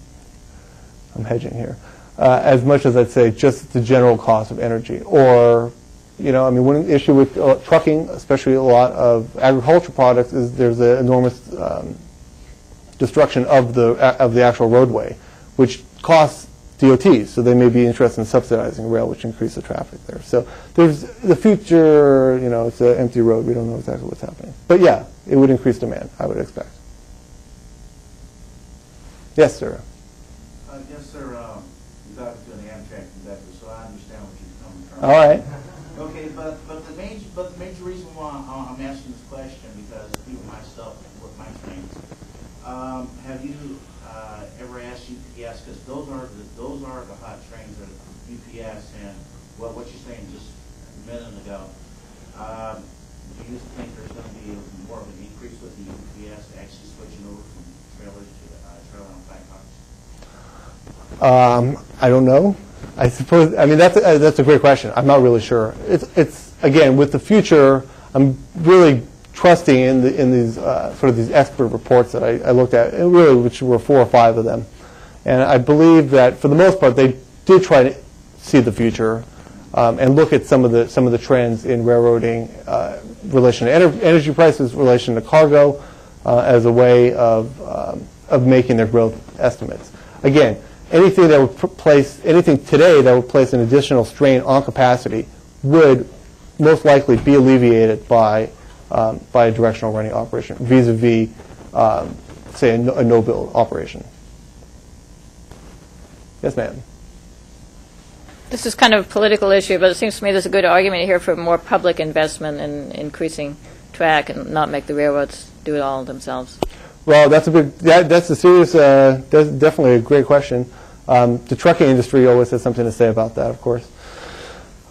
I'm hedging here, uh, as much as I'd say just the general cost of energy. Or, you know, I mean, one issue with uh, trucking, especially a lot of agricultural products, is there's an enormous um, destruction of the of the actual roadway, which costs DOTs. So they may be interested in subsidizing rail, which increase the traffic there. So there's the future. You know, it's an empty road. We don't know exactly what's happening. But yeah, it would increase demand. I would expect. Yes, sir. Uh, yes, sir, um, you're talking to an Amtrak conductor, so I understand what you're coming from. All right. Okay, but, but the major, but the major reason why I- I'm asking this question, because even myself, with my trains, um, have you, uh, ever asked UPS, because those are, the those are the hot trains, are UPS, and what, what you're saying just a minute ago, um, do you think there's gonna be more of an increase with the UPS actually switching over from trailers to, uh, trailer on Blackhawks? Um, I don't know. I suppose. I mean, that's a, that's a great question. I'm not really sure. It's it's again with the future. I'm really trusting in the in these uh, sort of these expert reports that I, I looked at, really, which were four or five of them, and I believe that for the most part they did try to see the future um, and look at some of the some of the trends in railroading uh, relation to ener- energy prices, relation to cargo, uh, as a way of um, of making their growth estimates. Again, anything that would place anything today that would place an additional strain on capacity would most likely be alleviated by um, by a directional running operation vis-a-vis, um, say, a no- a no-build operation. Yes, ma'am. This is kind of a political issue, but it seems to me there's a good argument here for more public investment in increasing track and not make the railroads do it all themselves. Well, that's a big. That, that's a serious. Uh, that's definitely a great question. Um, the trucking industry always has something to say about that, of course.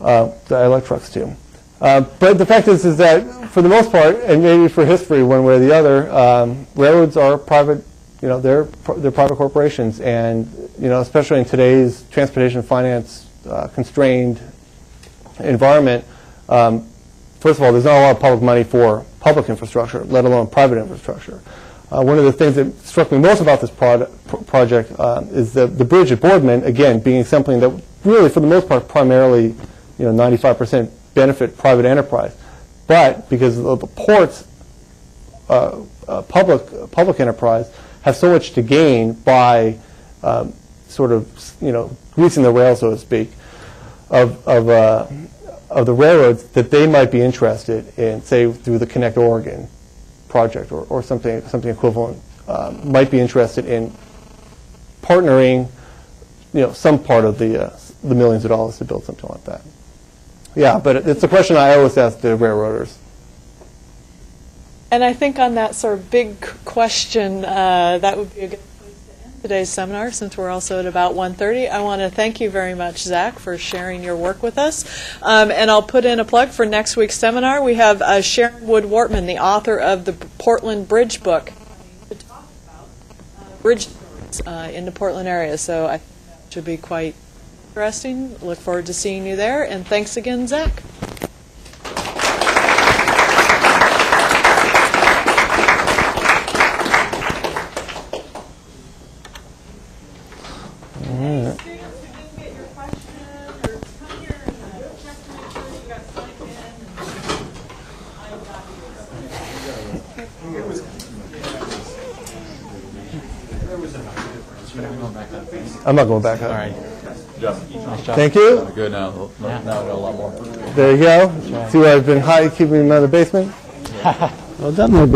Uh, I like trucks too. Uh, but the fact is, is that for the most part, and maybe for history, one way or the other, um, railroads are private. You know, they're they're private corporations, and you know, especially in today's transportation finance uh, constrained environment. Um, first of all, there's not a lot of public money for public infrastructure, let alone private infrastructure. Uh, one of the things that struck me most about this pro- project um, is the, the bridge at Boardman, again, being something that really, for the most part, primarily, you know, 95% benefit private enterprise. But because the ports, uh, uh, public, public enterprise, have so much to gain by um, sort of, you know, greasing the rail, so to speak, of, of, uh, of the railroads that they might be interested in, say, through the Connect Oregon project or, or something, something equivalent, um, might be interested in partnering, you know, some part of the, uh, the millions of dollars to build something like that. Yeah, but it's a question I always ask the railroaders. And I think on that sort of big question, uh, that would be a good today's seminar, since we're also at about 1:30. I want to thank you very much, Zach, for sharing your work with us. Um, And I'll put in a plug for next week's seminar. We have uh, Sharon Wood Wortman, the author of the Portland Bridge book, to talk about uh, bridge uh, in the Portland area. So I think that should be quite interesting. Look forward to seeing you there, and thanks again, Zach. I'm not going back up. All right. Nice. Thank you. Good now. Now now I know a lot more. There you go. See where I've been hiding, keeping him out of the basement? Well done,